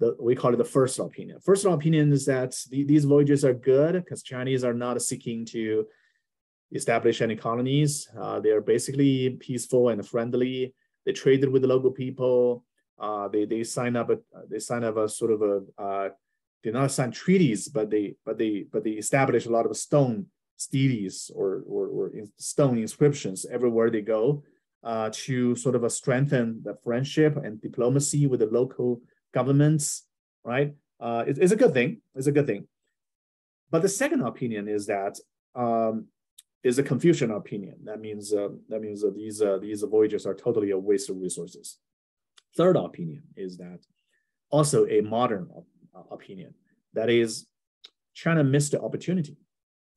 the, we call it the first opinion. First opinion is that the, these voyages are good because Chinese are not seeking to establish any colonies. Uh, they are basically peaceful and friendly. They traded with the local people. Uh, they they sign up a they sign up a sort of a uh, they not sign treaties, but they but they but they establish a lot of stone steles or or, or stone inscriptions everywhere they go uh, to sort of strengthen the friendship and diplomacy with the local governments, right? uh, it, it's a good thing. It's a good thing. But the second opinion is that um, is a Confucian opinion. That means uh, that means these uh, these voyages are totally a waste of resources. Third opinion is that also a modern uh, opinion. That is, China missed the opportunity.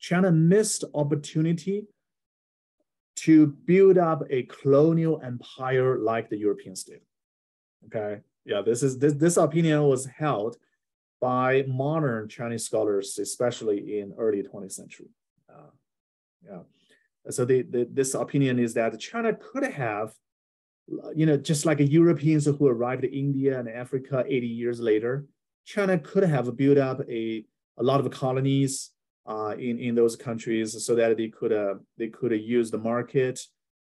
China missed opportunity to build up a colonial empire like the Europeans did. Okay, yeah, this is this this opinion was held by modern Chinese scholars, especially in early 20th century. Uh, yeah, so the, the, this opinion is that China could have, you know, just like Europeans who arrived in India and Africa 80 years later, China could have built up a, a lot of colonies uh, in, in those countries so that they could uh, they could use the market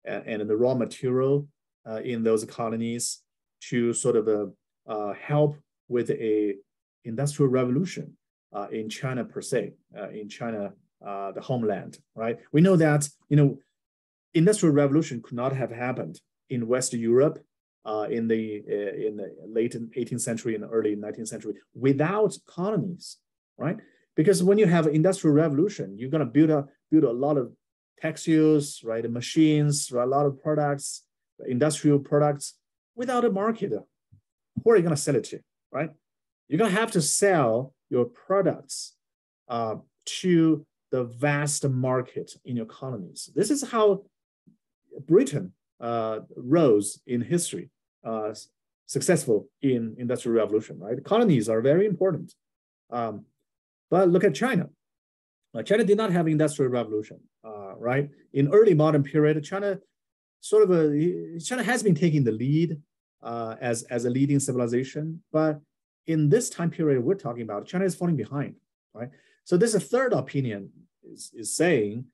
and, and the raw material uh, in those colonies to sort of uh, uh, help with a industrial revolution uh, in China per se, in China, the homeland, right? We know that, you know, industrial revolution could not have happened in West Europe in the in the late 18th century and early 19th century without colonies, right? Because when you have industrial revolution, you're gonna build a build a lot of textiles, right? Machines, right? a lot of products, industrial products without a market. Who are you gonna sell it to, right? You're gonna have to sell your products uh, to the vast market in your colonies. This is how Britain uh, rose in history, uh, successful in industrial revolution, right? Colonies are very important. Um, but look at China. Uh, China did not have industrial revolution, uh, right? In early modern period, China sort of a, China has been taking the lead uh, as, as a leading civilization, but in this time period we're talking about, China is falling behind, right? So this is a third opinion is, is saying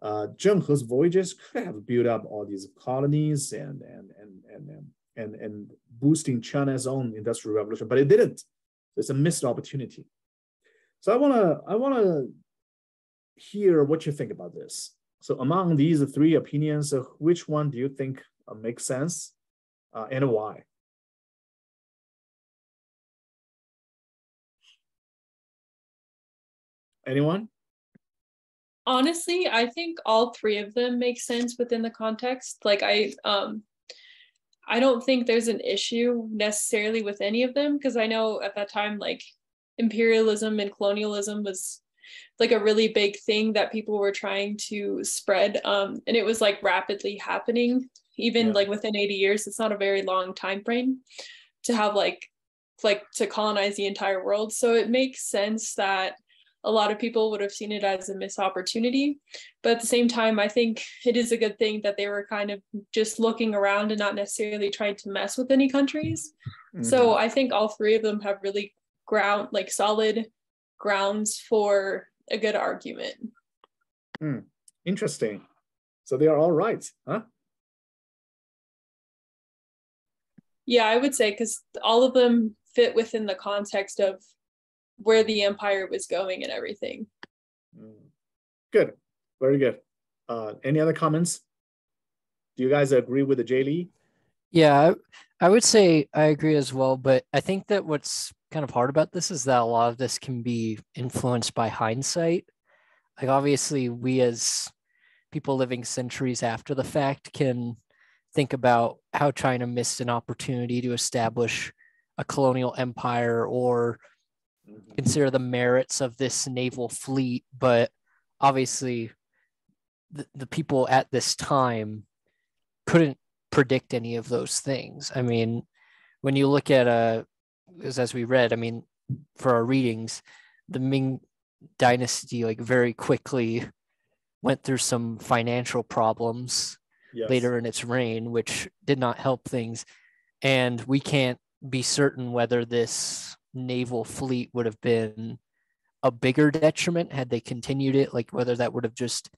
uh, Zheng He's voyages could have built up all these colonies and, and, and, and, and, and boosting China's own industrial revolution, but it didn't. It's a missed opportunity. So I want to I want to hear what you think about this. So among these three opinions, uh, which one do you think uh, makes sense, uh, and why? Anyone? Honestly, I think all three of them make sense within the context. Like I um I don't think there's an issue necessarily with any of them because I know at that time like imperialism and colonialism was like a really big thing that people were trying to spread um, and it was like rapidly happening even yeah. like within 80 years it's not a very long time frame to have like like to colonize the entire world so it makes sense that a lot of people would have seen it as a missed opportunity but at the same time i think it is a good thing that they were kind of just looking around and not necessarily trying to mess with any countries mm-hmm. so i think all three of them have really ground like solid grounds for a good argument. Hmm. Interesting. So they are all right, huh? Yeah, I would say because all of them fit within the context of where the empire was going and everything. Hmm. Good, very good. Uh, any other comments? Do you guys agree with the Jay Lee? Yeah, I, I would say I agree as well. But I think that what's kind of hard about this is that a lot of this can be influenced by hindsight. Like, obviously, we as people living centuries after the fact can think about how China missed an opportunity to establish a colonial empire or mm-hmm. consider the merits of this naval fleet. But obviously, the, the people at this time couldn't predict any of those things. I mean, when you look at a, as, as we read, I mean, for our readings, the Ming dynasty like very quickly went through some financial problems yes. later in its reign, which did not help things. And we can't be certain whether this naval fleet would have been a bigger detriment had they continued it, like whether that would have just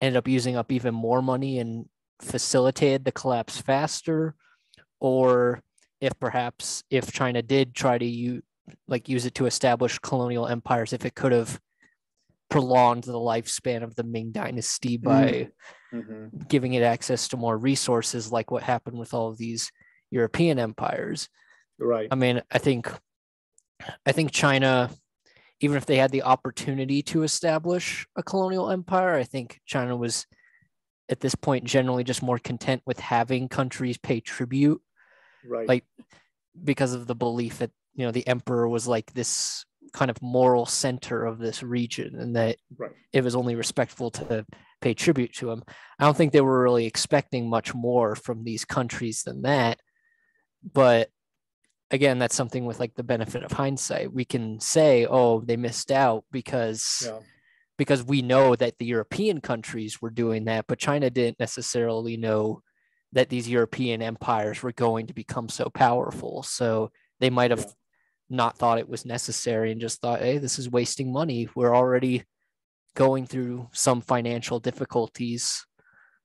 ended up using up even more money and facilitated the collapse faster or if perhaps if China did try to use like use it to establish colonial empires, if it could have prolonged the lifespan of the Ming dynasty by mm-hmm. giving it access to more resources, like what happened with all of these European empires. Right. I mean, I think I think China, even if they had the opportunity to establish a colonial empire, I think China was at this point generally just more content with having countries pay tribute. Right. Like because of the belief that, you know, the emperor was like this kind of moral center of this region and that right. it was only respectful to pay tribute to him. I don't think they were really expecting much more from these countries than that. But again, that's something with like the benefit of hindsight. We can say, oh, they missed out because yeah. because we know that the European countries were doing that, but China didn't necessarily know that these European empires were going to become so powerful. So they might have Yeah. not thought it was necessary and just thought, hey, this is wasting money. We're already going through some financial difficulties.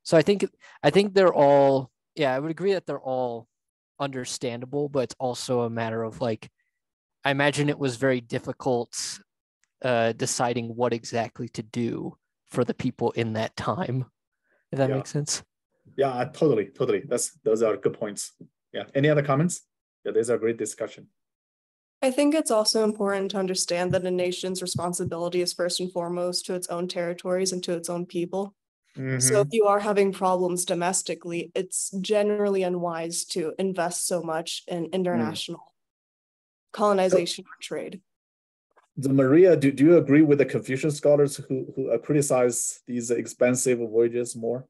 So I think I think they're all yeah, I would agree that they're all understandable, but it's also a matter of like I imagine it was very difficult uh deciding what exactly to do for the people in that time. If that Yeah. makes sense. Yeah, totally, totally. That's those are good points. Yeah. Any other comments? Yeah, these are great discussion. I think it's also important to understand that a nation's responsibility is first and foremost to its own territories and to its own people. So Mhm. if you are having problems domestically, it's generally unwise to invest so much in international colonization or trade. The Maria, do, do you agree with the Confucian scholars who, who uh, criticize these expensive voyages more?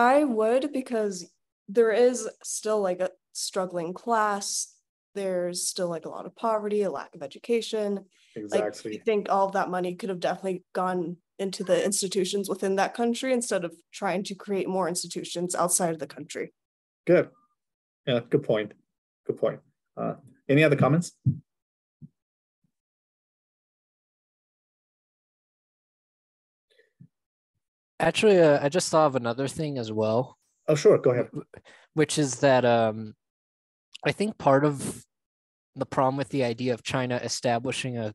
I would because there is still like a struggling class. There's still like a lot of poverty, a lack of education. Like I Exactly. think all of that money could have definitely gone into the institutions within that country instead of trying to create more institutions outside of the country. Good. Yeah, good point. Good point. Uh, any other comments? Actually, uh, I just thought of another thing as well. Oh, sure. Go ahead. which is that um, I think part of the problem with the idea of China establishing a,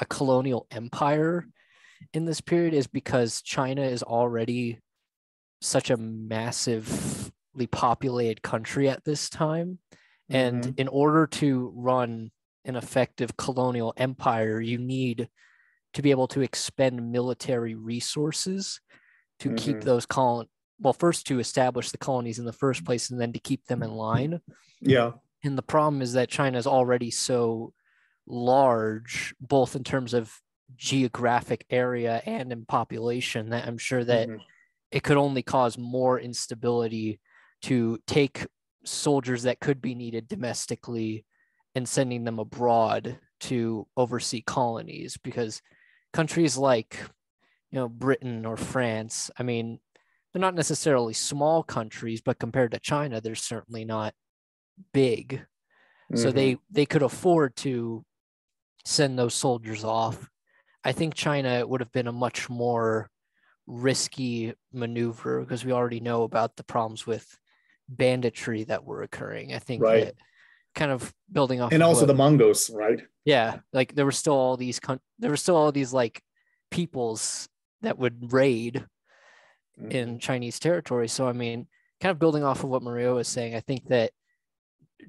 a colonial empire in this period is because China is already such a massively populated country at this time. And Mhm. in order to run an effective colonial empire, you need to be able to expend military resources to keep Mhm. those colon well first to establish the colonies in the first place and then to keep them in line Yeah. and the problem is that china is already so large both in terms of geographic area and in population that i'm sure that Mhm. it could only cause more instability to take soldiers that could be needed domestically and sending them abroad to oversee colonies because countries like you know britain or france i mean they're not necessarily small countries but compared to china they're certainly not big so Mhm. they they could afford to send those soldiers off i think china would have been a much more risky maneuver because we already know about the problems with banditry that were occurring i think Right. kind of building off and also what- the Mongols, right? yeah like there were still all these coun- there were still all these like peoples that would raid Mhm. in Chinese territory. So I mean, kind of building off of what Maria was saying, I think that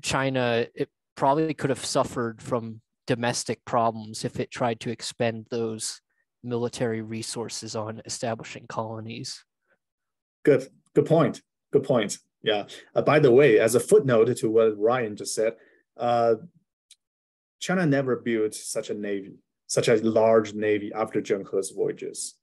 China it probably could have suffered from domestic problems if it tried to expend those military resources on establishing colonies. Good, good point. Good point. Yeah. Uh, by the way, as a footnote to what Ryan just said, uh, China never built such a navy, such a large navy after Zheng He's voyages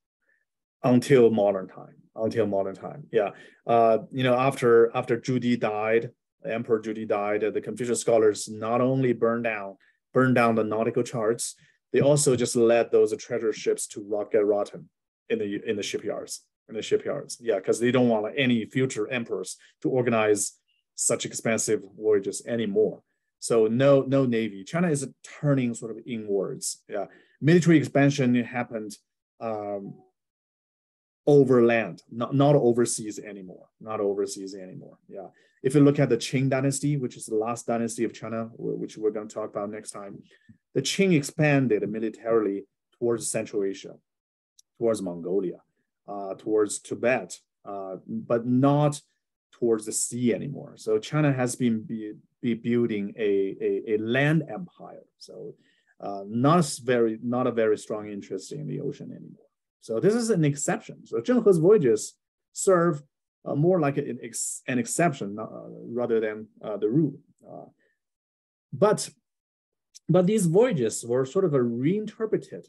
until modern time. Until modern time, yeah. Uh, you know, after after Zhu Di died, Emperor Zhu Di died, the Confucius scholars not only burned down burned down the nautical charts, they also just led those treasure ships to rot get rotten in the in the shipyards in the shipyards. Yeah, because they don't want any future emperors to organize such expensive voyages anymore. So no no navy. China is turning sort of inwards. Yeah, military expansion happened um, overland, not not overseas anymore. Not overseas anymore. Yeah. If you look at the Qing dynasty, which is the last dynasty of China, which we're going to talk about next time, the Qing expanded militarily towards Central Asia, towards Mongolia uh, towards Tibet, uh, but not towards the sea anymore. So China has been be, be building a, a, a, land empire. So uh, not very not a very strong interest in the ocean anymore. So this is an exception. So Zheng He's voyages serve uh, more like an, ex, an exception uh, rather than uh, the rule. Uh, but but these voyages were sort of reinterpreted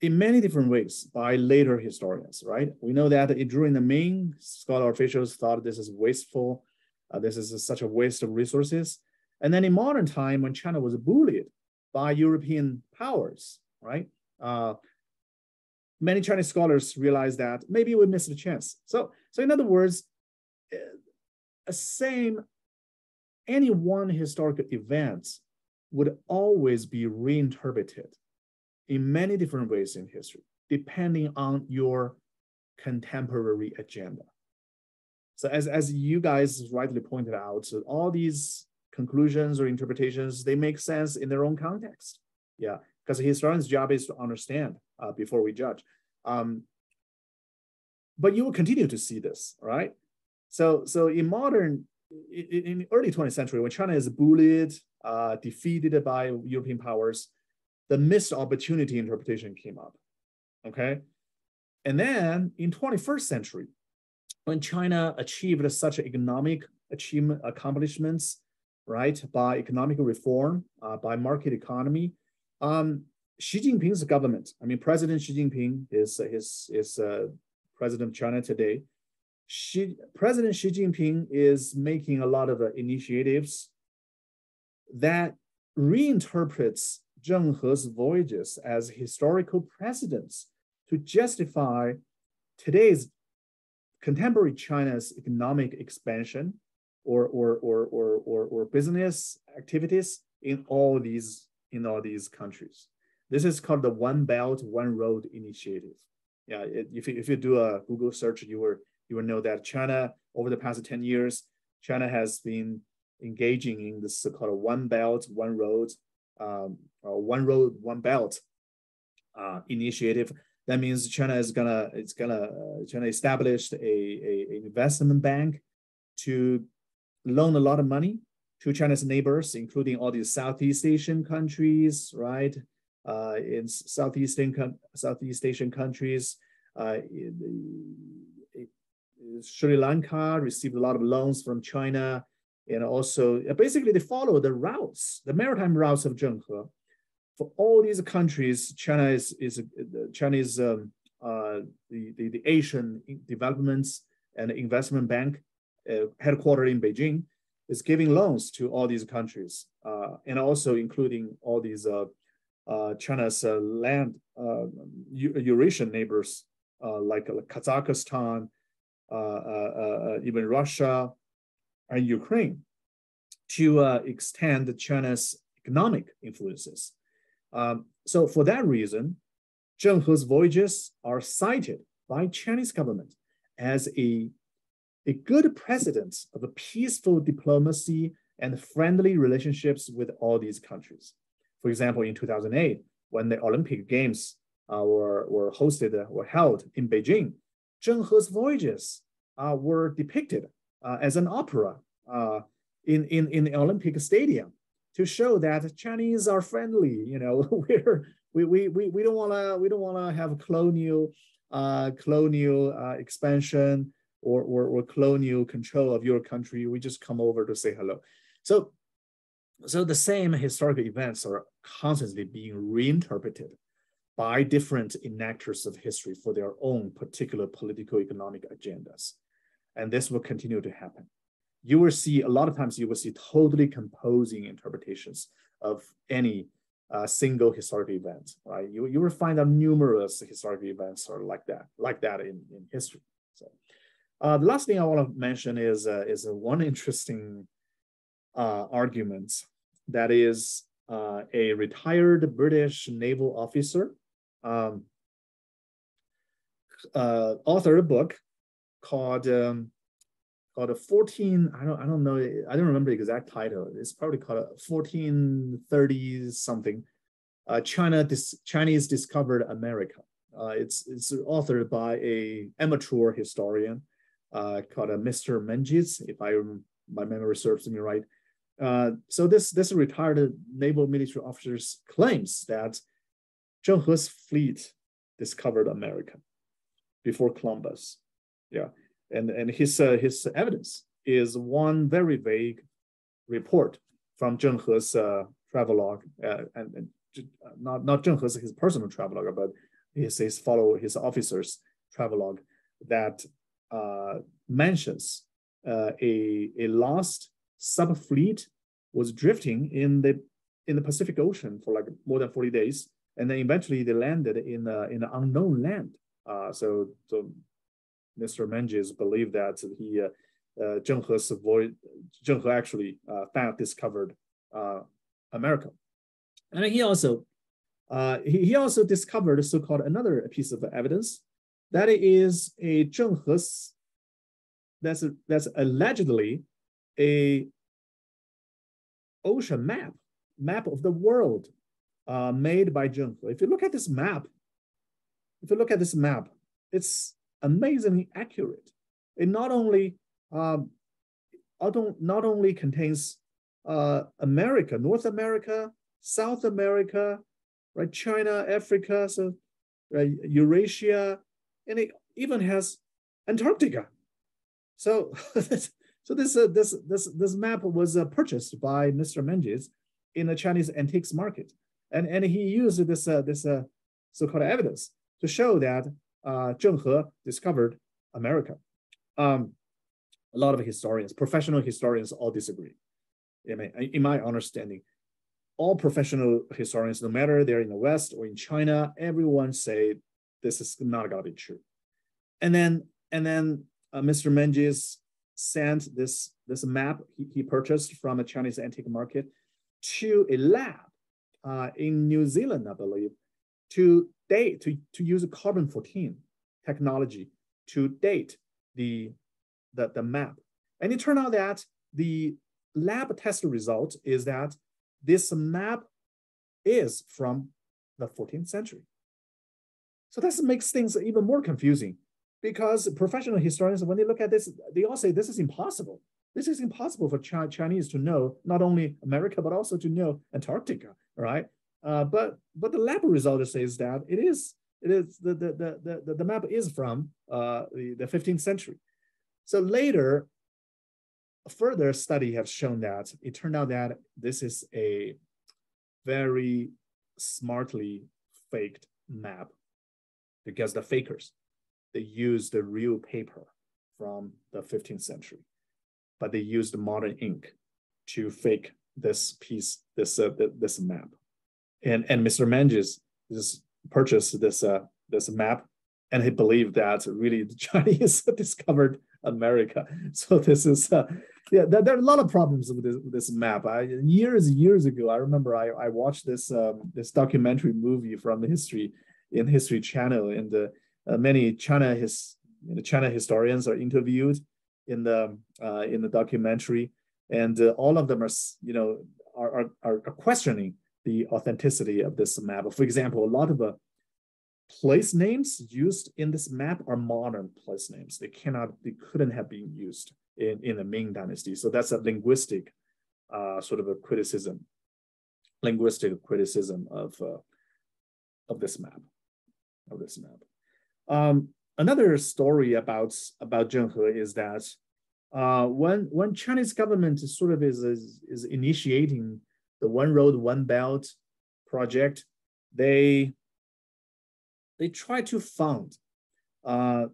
in many different ways by later historians, right? We know that it, during the Ming, scholar officials thought this is wasteful, uh, this is a, such a waste of resources. And then in modern time, when China was bullied by European powers, right? Many Chinese scholars realized that maybe we missed a chance. So, so in other words, a uh, same, any one historical event would always be reinterpreted in many different ways in history, depending on your contemporary agenda. So as, as you guys rightly pointed out, so all these conclusions or interpretations, they make sense in their own context. Yeah, because a historian's job is to understand uh, before we judge. Um, but you will continue to see this, right? So, so in modern, in, in early 20th century, when China is bullied, uh, defeated by European powers, the missed opportunity interpretation came up, okay? And then in 21st century, when China achieved such economic achievement accomplishments, right, by economic reform, uh, by market economy, um, Xi Jinping's government, I mean, President Xi Jinping is, is, is uh, president of China today. Xi, president Xi Jinping is making a lot of uh, initiatives that reinterprets Zheng He's voyages as historical precedents to justify today's contemporary China's economic expansion or, or, or, or, or, or business activities in all these in all these countries. This is called the One Belt, One Road initiative. Yeah, if, you, if you do a Google search, you will, you will know that China, over the past 10 years, China has been engaging in this so-called One Belt, One Road um, one road, one belt uh, initiative. That means China is gonna it's gonna uh, China established a, a, a investment bank to loan a lot of money to China's neighbors, including all these Southeast Asian countries, right? Uh, in Southeast Asian, Southeast Asian countries, uh, Sri Lanka received a lot of loans from China and also basically they follow the routes, the maritime routes of Zheng He. For all these countries, China is, is China is um, uh, the, the, the Asian Developments and Investment Bank, uh, headquartered in Beijing, is giving loans to all these countries, uh, and also including all these uh, uh, Uh, China's uh, land uh, Eurasian neighbors uh, like, like Kazakhstan, even Russia, and Ukraine to uh, extend China's economic influences. Um, so for that reason, Zheng He's voyages are cited by Chinese government as a, a good precedent of a peaceful diplomacy and friendly relationships with all these countries. For example, in 2008, when the Olympic Games uh, were, were hosted, uh, were held in Beijing, Zheng He's voyages uh, were depicted uh, as an opera uh, in, in, in the Olympic Stadium to show that Chinese are friendly. You know, we're, we, we, we, we don't want to we don't want to have colonial colonial expansion or, or, or colonial control of your country. We just come over to say hello. So, so the same historical events are constantly being reinterpreted by different enactors of history for their own particular political economic agendas. And this will continue to happen. You will see a lot of times you will see totally composing interpretations of any uh, single historical event, right? You, you will find out numerous historical events are like that, like that in, in history. So uh, the last thing I want to mention is, uh, is one interesting uh, argument that is uh, a retired British naval officer um, uh, authored a book called um, called a 14, I don't, I don't know, I don't remember the exact title. It's probably called a 1430 something. Uh, China, dis, Chinese discovered America. Uh, it's, it's authored by a amateur historian uh, called Mr. Menzies, if I my memory serves me right. Uh, so this this retired naval military officer claims that Zheng He's fleet discovered America before Columbus. Yeah, and and his uh, his evidence is one very vague report from Zheng He's uh, travelogue, uh, and, and not not Zheng He's his personal travelogue, but his his follow his officers travelogue that uh, mentions uh, a a lost sub fleet was drifting in the in the Pacific Ocean for like more than 40 days. And then eventually they landed in a, in an unknown land. Uh, so, so Mr. Menzies believed that he, uh, uh, Zheng He's void, Zheng He actually uh, found, discovered uh, America. And he also, uh, he, he also discovered so-called another piece of evidence that is a Zheng He's, that's, that's allegedly a ocean map, map of the world uh, made by He. If you look at this map, if you look at this map, it's amazingly accurate. It not only um, not only contains uh, America, North America, South America, right, China, Africa, so Eurasia, and it even has Antarctica. So So this uh, this this this map was uh, purchased by Mr. Menzies in the Chinese antiques market, and and he used this uh, this uh, so-called evidence to show that uh, Zheng He discovered America. Um, a lot of historians, professional historians, all disagree. I mean, in my understanding, all professional historians, no matter they're in the West or in China, everyone say this is not gonna be true. And then and then uh, Mr. Menzies sent this, this map he, he purchased from a Chinese antique market to a lab uh, in New Zealand, I believe, to date, to, to use carbon 14 technology to date the, the, the map. And it turned out that the lab test result is that this map is from the 14th century. So this makes things even more confusing because professional historians, when they look at this, they all say this is impossible. This is impossible for Ch Chinese to know not only America, but also to know Antarctica, right? Uh, but but the lab result says that it is it is the the the the, the map is from uh, the, the 15th century. So later, further study have shown that it turned out that this is a very smartly faked map because the fakers they used the real paper from the 15th century, but they used modern ink to fake this piece, this uh, this map. And and Mr. Menzies just purchased this uh, this map, and he believed that really the Chinese discovered America. So this is uh, yeah, there, there, are a lot of problems with this, with this map. I, years years ago, I remember I, I watched this um, this documentary movie from the history in History Channel, and the uh, many China his you know, China historians are interviewed in the uh, in the documentary, and uh, all of them are you know are, are, are questioning the authenticity of this map. For example, a lot of the place names used in this map are modern place names. They cannot, they couldn't have been used in, in the Ming Dynasty. So that's a linguistic uh, sort of a criticism, linguistic criticism of uh, of this map, of this map. Um, another story about about Zheng He is that uh, when when Chinese government is sort of is, is is initiating the One Road One Belt project, they they try to fund uh,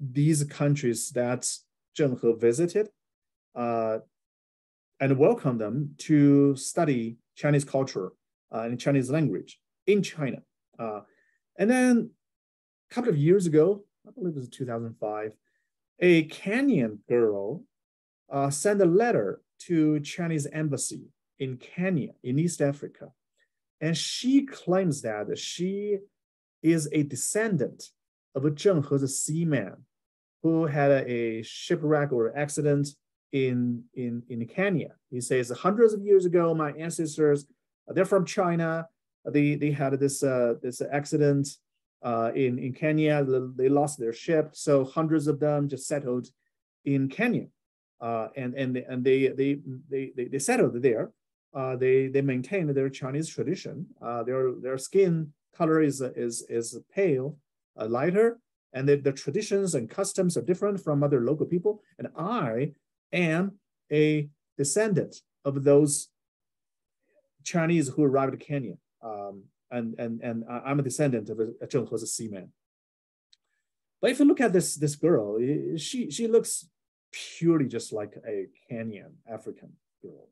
these countries that Zheng He visited uh, and welcome them to study Chinese culture uh, and Chinese language in China. Uh, and then a couple of years ago, I believe it was 2005, a Kenyan girl uh, sent a letter to Chinese embassy in Kenya, in East Africa. And she claims that she is a descendant of a Zheng He's seaman who had a shipwreck or accident in, in, in Kenya. He says, hundreds of years ago, my ancestors, they're from China. They, they had this, uh, this accident uh, in, in Kenya, they lost their ship. So hundreds of them just settled in Kenya, uh, and and and they they they they, they settled there. Uh, they they maintained their Chinese tradition. Uh, their their skin color is is is pale, uh, lighter, and the, the traditions and customs are different from other local people. And I am a descendant of those Chinese who arrived to Kenya. And, and, and I'm a descendant of a, a who was a seaman. But if you look at this, this girl, she, she looks purely just like a Kenyan African girl.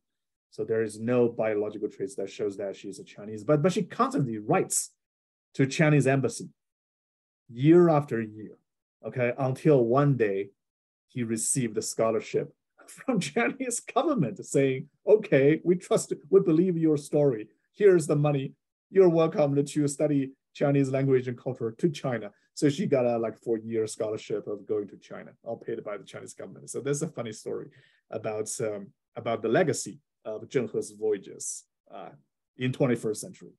So there is no biological traits that shows that she's a Chinese, but, but she constantly writes to Chinese embassy year after year, okay, until one day he received a scholarship from Chinese government saying, okay, we trust, we believe your story. Here's the money. You're welcome to study Chinese language and culture to China. So she got a like four year scholarship of going to China, all paid by the Chinese government. So there's a funny story about um, about the legacy of Zheng He's voyages uh, in 21st century.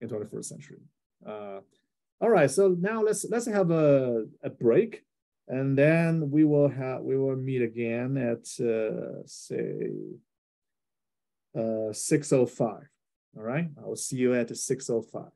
In 21st century. Uh, all right, so now let's let's have a, a break, and then we will have we will meet again at uh, say uh, 605. All right, I will see you at 605.